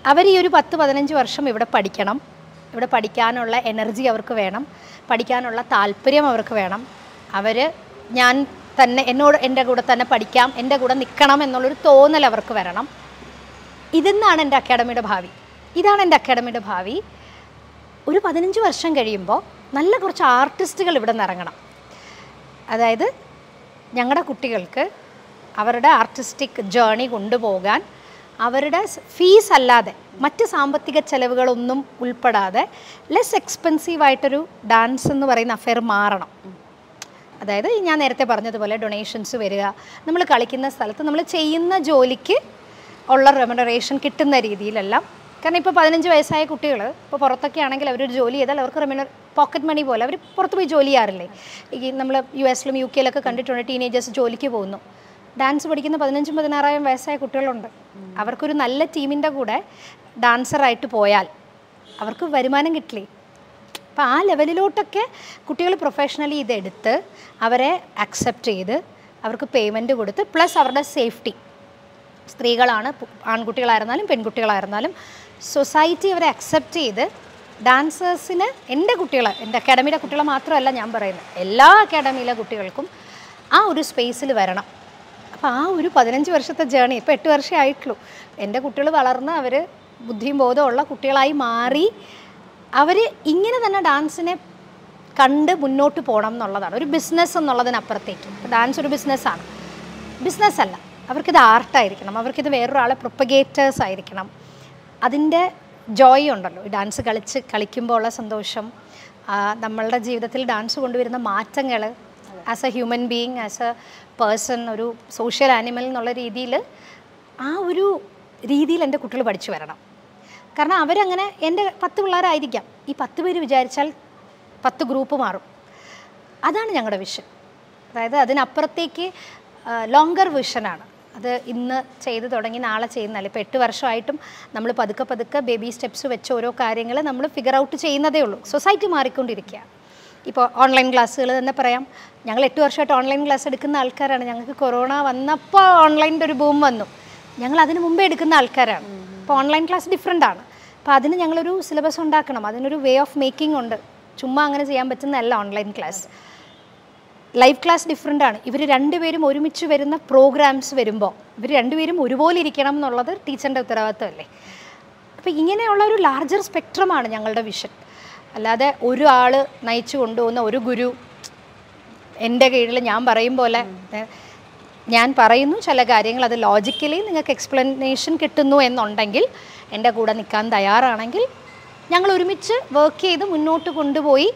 അവർ ഈ ഒരു പത്ത് പതിനഞ്ച് വർഷം ഇവിടെ പഠിക്കണം. ഇവിടെ പഠിക്കാനുള്ള എനർജി അവർക്ക് വേണം. പഠിക്കാനുള്ള താല്പര്യം അവർക്ക് വേണം. അവർ ഞാൻ തന്നെ എന്നോട് എന്റെ കൂടെ തന്നെ പഠിക്കാം എന്റെ കൂടെ നിൽക്കണം എന്നുള്ളൊരു തോന്നൽ അവർക്ക് വരണം. ഇതെന്നാണ് എന്റെ അക്കാഡമിയുടെ ഭാവി. ഇതാണ് എന്റെ അക്കാഡമിയുടെ ഭാവി. ഒരു പതിനഞ്ച് വർഷം കഴിയുമ്പോൾ നല്ല കുറച്ച് ആർട്ടിസ്റ്റുകൾ ഇവിടെ നിന്ന് അതായത് ഞങ്ങളുടെ കുട്ടികൾക്ക് അവരുടെ ആർട്ടിസ്റ്റിക് ജേണി കൊണ്ടുപോകാൻ അവരുടെ ഫീസ് അല്ലാതെ മറ്റ് സാമ്പത്തിക ചെലവുകളൊന്നും ഉൾപ്പെടാതെ ലെസ് എക്സ്പെൻസീവായിട്ടൊരു ഡാൻസ് എന്ന് പറയുന്ന അഫെയർ മാറണം. അതായത് ഞാൻ നേരത്തെ പറഞ്ഞതുപോലെ ഡൊണേഷൻസ് വരിക നമ്മൾ കളിക്കുന്ന സ്ഥലത്ത് നമ്മൾ ചെയ്യുന്ന ജോലിക്ക് ഉള്ള റെമുനറേഷൻ കിട്ടുന്ന രീതിയിലെല്ലാം. കാരണം ഇപ്പോൾ പതിനഞ്ച് വയസ്സായ കുട്ടികൾ ഇപ്പോൾ പുറത്തൊക്കെ ആണെങ്കിൽ അവരൊരു ജോലി ചെയ്താൽ അവർക്ക് റെമുനർ പോക്കറ്റ് മണി പോലെ അവർ പുറത്ത് പോയി ജോലി ചെയ്യാറില്ലേ? ഈ നമ്മൾ യു എസിലും യു കെയിലൊക്കെ കണ്ടിട്ടുണ്ട് ടീനേജേഴ്സ് ജോലിക്ക് പോകുന്നു. ഡാൻസ് പഠിക്കുന്ന പതിനഞ്ചും പതിനാറായിരം വയസ്സായ കുട്ടികളുണ്ട്. അവർക്കൊരു നല്ല ടീമിന്റെ കൂടെ ഡാൻസറായിട്ട് പോയാൽ അവർക്ക് വരുമാനം കിട്ടില്ലേ? അപ്പോൾ ആ ലെവലിലോട്ടൊക്കെ കുട്ടികൾ പ്രൊഫഷണലി ഇതെടുത്ത് അവരെ അക്സെപ്റ്റ് ചെയ്ത് അവർക്ക് പേയ്മെന്റ് കൊടുത്ത് പ്ലസ് അവരുടെ സേഫ്റ്റി സ്ത്രീകളാണ് ആൺകുട്ടികളായിരുന്നാലും പെൺകുട്ടികളായിരുന്നാലും സൊസൈറ്റി അവരെ അക്സെപ്റ്റ് ചെയ്ത് ഡാൻസേഴ്സിന് എന്റെ കുട്ടികൾ എന്റെ അക്കാഡമിയിലെ കുട്ടികളെ മാത്രമല്ല ഞാൻ പറയുന്നത് എല്ലാ അക്കാഡമിയിലെ കുട്ടികൾക്കും ആ ഒരു സ്പേസിൽ വരണം. അപ്പോൾ ആ ഒരു പതിനഞ്ച് വർഷത്തെ ജേണി ഇപ്പോൾ എട്ട് വർഷമേ ആയിട്ടുള്ളൂ. എന്റെ കുട്ടികൾ വളർന്ന് അവർ ബുദ്ധിയും ബോധമുള്ള കുട്ടികളായി മാറി അവർ ഇങ്ങനെ തന്നെ ഡാൻസിനെ കണ്ട് മുന്നോട്ട് പോകണം എന്നുള്ളതാണ്. ഒരു ബിസിനസ് എന്നുള്ളതിനപ്പുറത്തേക്ക്. ഡാൻസ് ഒരു ബിസിനസ്സാണ് ബിസിനസ്സല്ല അവർക്കിത് ആർട്ടായിരിക്കണം അവർക്കിത് വേറൊരാളെ പ്രൊപ്പഗേറ്റേഴ്സ് ആയിരിക്കണം. അതിന്റെ ജോയ് ഉണ്ടല്ലോ. ഈ ഡാൻസ് കളിച്ച് കളിക്കുമ്പോൾ ഉള്ള സന്തോഷം നമ്മളുടെ ജീവിതത്തിൽ ഡാൻസ് കൊണ്ടുവരുന്ന മാറ്റങ്ങൾ as a human being as a person ഒരു സോഷ്യൽ ആനിമൽ എന്നുള്ള രീതിയിൽ ആ ഒരു രീതിയിൽ എന്റെ കുട്ടികൾ പഠിച്ചു വരണം. കാരണം അവരങ്ങനെ എന്റെ പത്ത് പിള്ളേരായിരിക്കാം. ഈ പത്ത് പേര് വിചാരിച്ചാൽ പത്ത് ഗ്രൂപ്പ് മാറും. അതാണ് ഞങ്ങളുടെ വിഷൻ. അതായത് അതിനപ്പുറത്തേക്ക് ലോങ്കർ വിഷനാണ് അത് ഇന്ന് ചെയ്തു തുടങ്ങി നാളെ ചെയ്യുന്നതല്ല ഇപ്പോൾ എട്ട് വർഷമായിട്ടും നമ്മൾ പതുക്കെ പതുക്കെ ബേബി സ്റ്റെപ്സ് വെച്ച് ഓരോ കാര്യങ്ങൾ നമ്മൾ ഫിഗർ ഔട്ട് ചെയ്യുന്നതേ ഉള്ളൂ. സൊസൈറ്റി മാറിക്കൊണ്ടിരിക്കുക ഇപ്പോൾ ഓൺലൈൻ ക്ലാസ്സുകൾ തന്നെ പറയാം. ഞങ്ങൾ എട്ട് വർഷമായിട്ട് ഓൺലൈൻ ക്ലാസ് എടുക്കുന്ന ആൾക്കാരാണ്. ഞങ്ങൾക്ക് കൊറോണ വന്നപ്പോൾ ഓൺലൈന്റെ ഒരു ബൂം വന്നു. ഞങ്ങൾ അതിന് മുമ്പേ എടുക്കുന്ന ആൾക്കാരാണ്. ഇപ്പോൾ ഓൺലൈൻ ക്ലാസ് ഡിഫറെന്റ് ആണ്. അപ്പോൾ അതിന് ഞങ്ങളൊരു സിലബസ് ഉണ്ടാക്കണം. അതിനൊരു വേ ഓഫ് മേക്കിംഗ് ഉണ്ട്. ചുമ്മാ അങ്ങനെ ചെയ്യാൻ പറ്റുന്നതല്ല online class live class different ആണ്. ഇവർ രണ്ടുപേരും ഒരുമിച്ച് വരുന്ന പ്രോഗ്രാംസ് വരുമ്പോൾ ഇവർ രണ്ടുപേരും ഒരുപോലെ ഇരിക്കണം എന്നുള്ളത് ടീച്ചറിന്റെ ഉത്തരവാദിത്തമല്ലേ? അപ്പോൾ ഇങ്ങനെയുള്ള ഒരു ലാർജർ സ്പെക്ട്രമാണ് ഞങ്ങളുടെ വിഷൻ അല്ലാതെ ഒരാൾ നയിച്ചു കൊണ്ടുപോകുന്ന ഒരു ഗുരു എന്റെ കീഴിൽ ഞാൻ പറയും പോലെ ഞാൻ പറയുന്നു ചില കാര്യങ്ങൾ അത് ലോജിക്കലി നിങ്ങൾക്ക് എക്സ്പ്ലനേഷൻ കിട്ടുന്നു എന്നുണ്ടെങ്കിൽ എന്റെ കൂടെ നിൽക്കാൻ തയ്യാറാണെങ്കിൽ ഞങ്ങൾ ഒരുമിച്ച് വർക്ക് ചെയ്ത് മുന്നോട്ട് കൊണ്ടുപോയി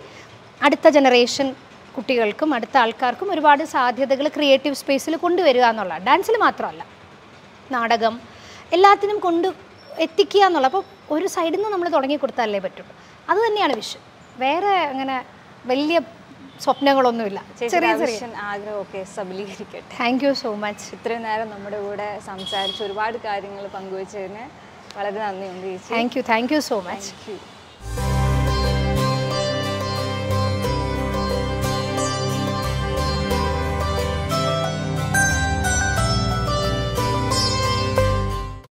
അടുത്ത ജനറേഷൻ കുട്ടികൾക്കും അടുത്ത ആൾക്കാർക്കും ഒരുപാട് സാധ്യതകൾ ക്രിയേറ്റീവ് സ്പേസിൽ കൊണ്ടുവരിക എന്നുള്ള ഡാൻസിൽ മാത്രമല്ല നാടകം എല്ലാത്തിനും കൊണ്ട് എത്തിക്കുക എന്നുള്ള അപ്പോൾ ഒരു സൈഡിൽ നിന്ന് നമ്മൾ തുടങ്ങി കൊടുത്താലേ പറ്റുള്ളൂ. അതുതന്നെയാണ് തന്നെയാണ് വിഷൻ വേറെ അങ്ങനെ വലിയ സ്വപ്നങ്ങളൊന്നുമില്ല. ചെറിയ ചെറിയ ആഗ്രഹമൊക്കെ സബലീകരിക്കട്ടെ. താങ്ക് യു സോ മച്ച് ഇത്രയും നേരം നമ്മുടെ കൂടെ സംസാരിച്ച് ഒരുപാട് കാര്യങ്ങൾ പങ്കുവച്ചതിന് വളരെ നന്ദിയുണ്ട് thank you thank you so much thank you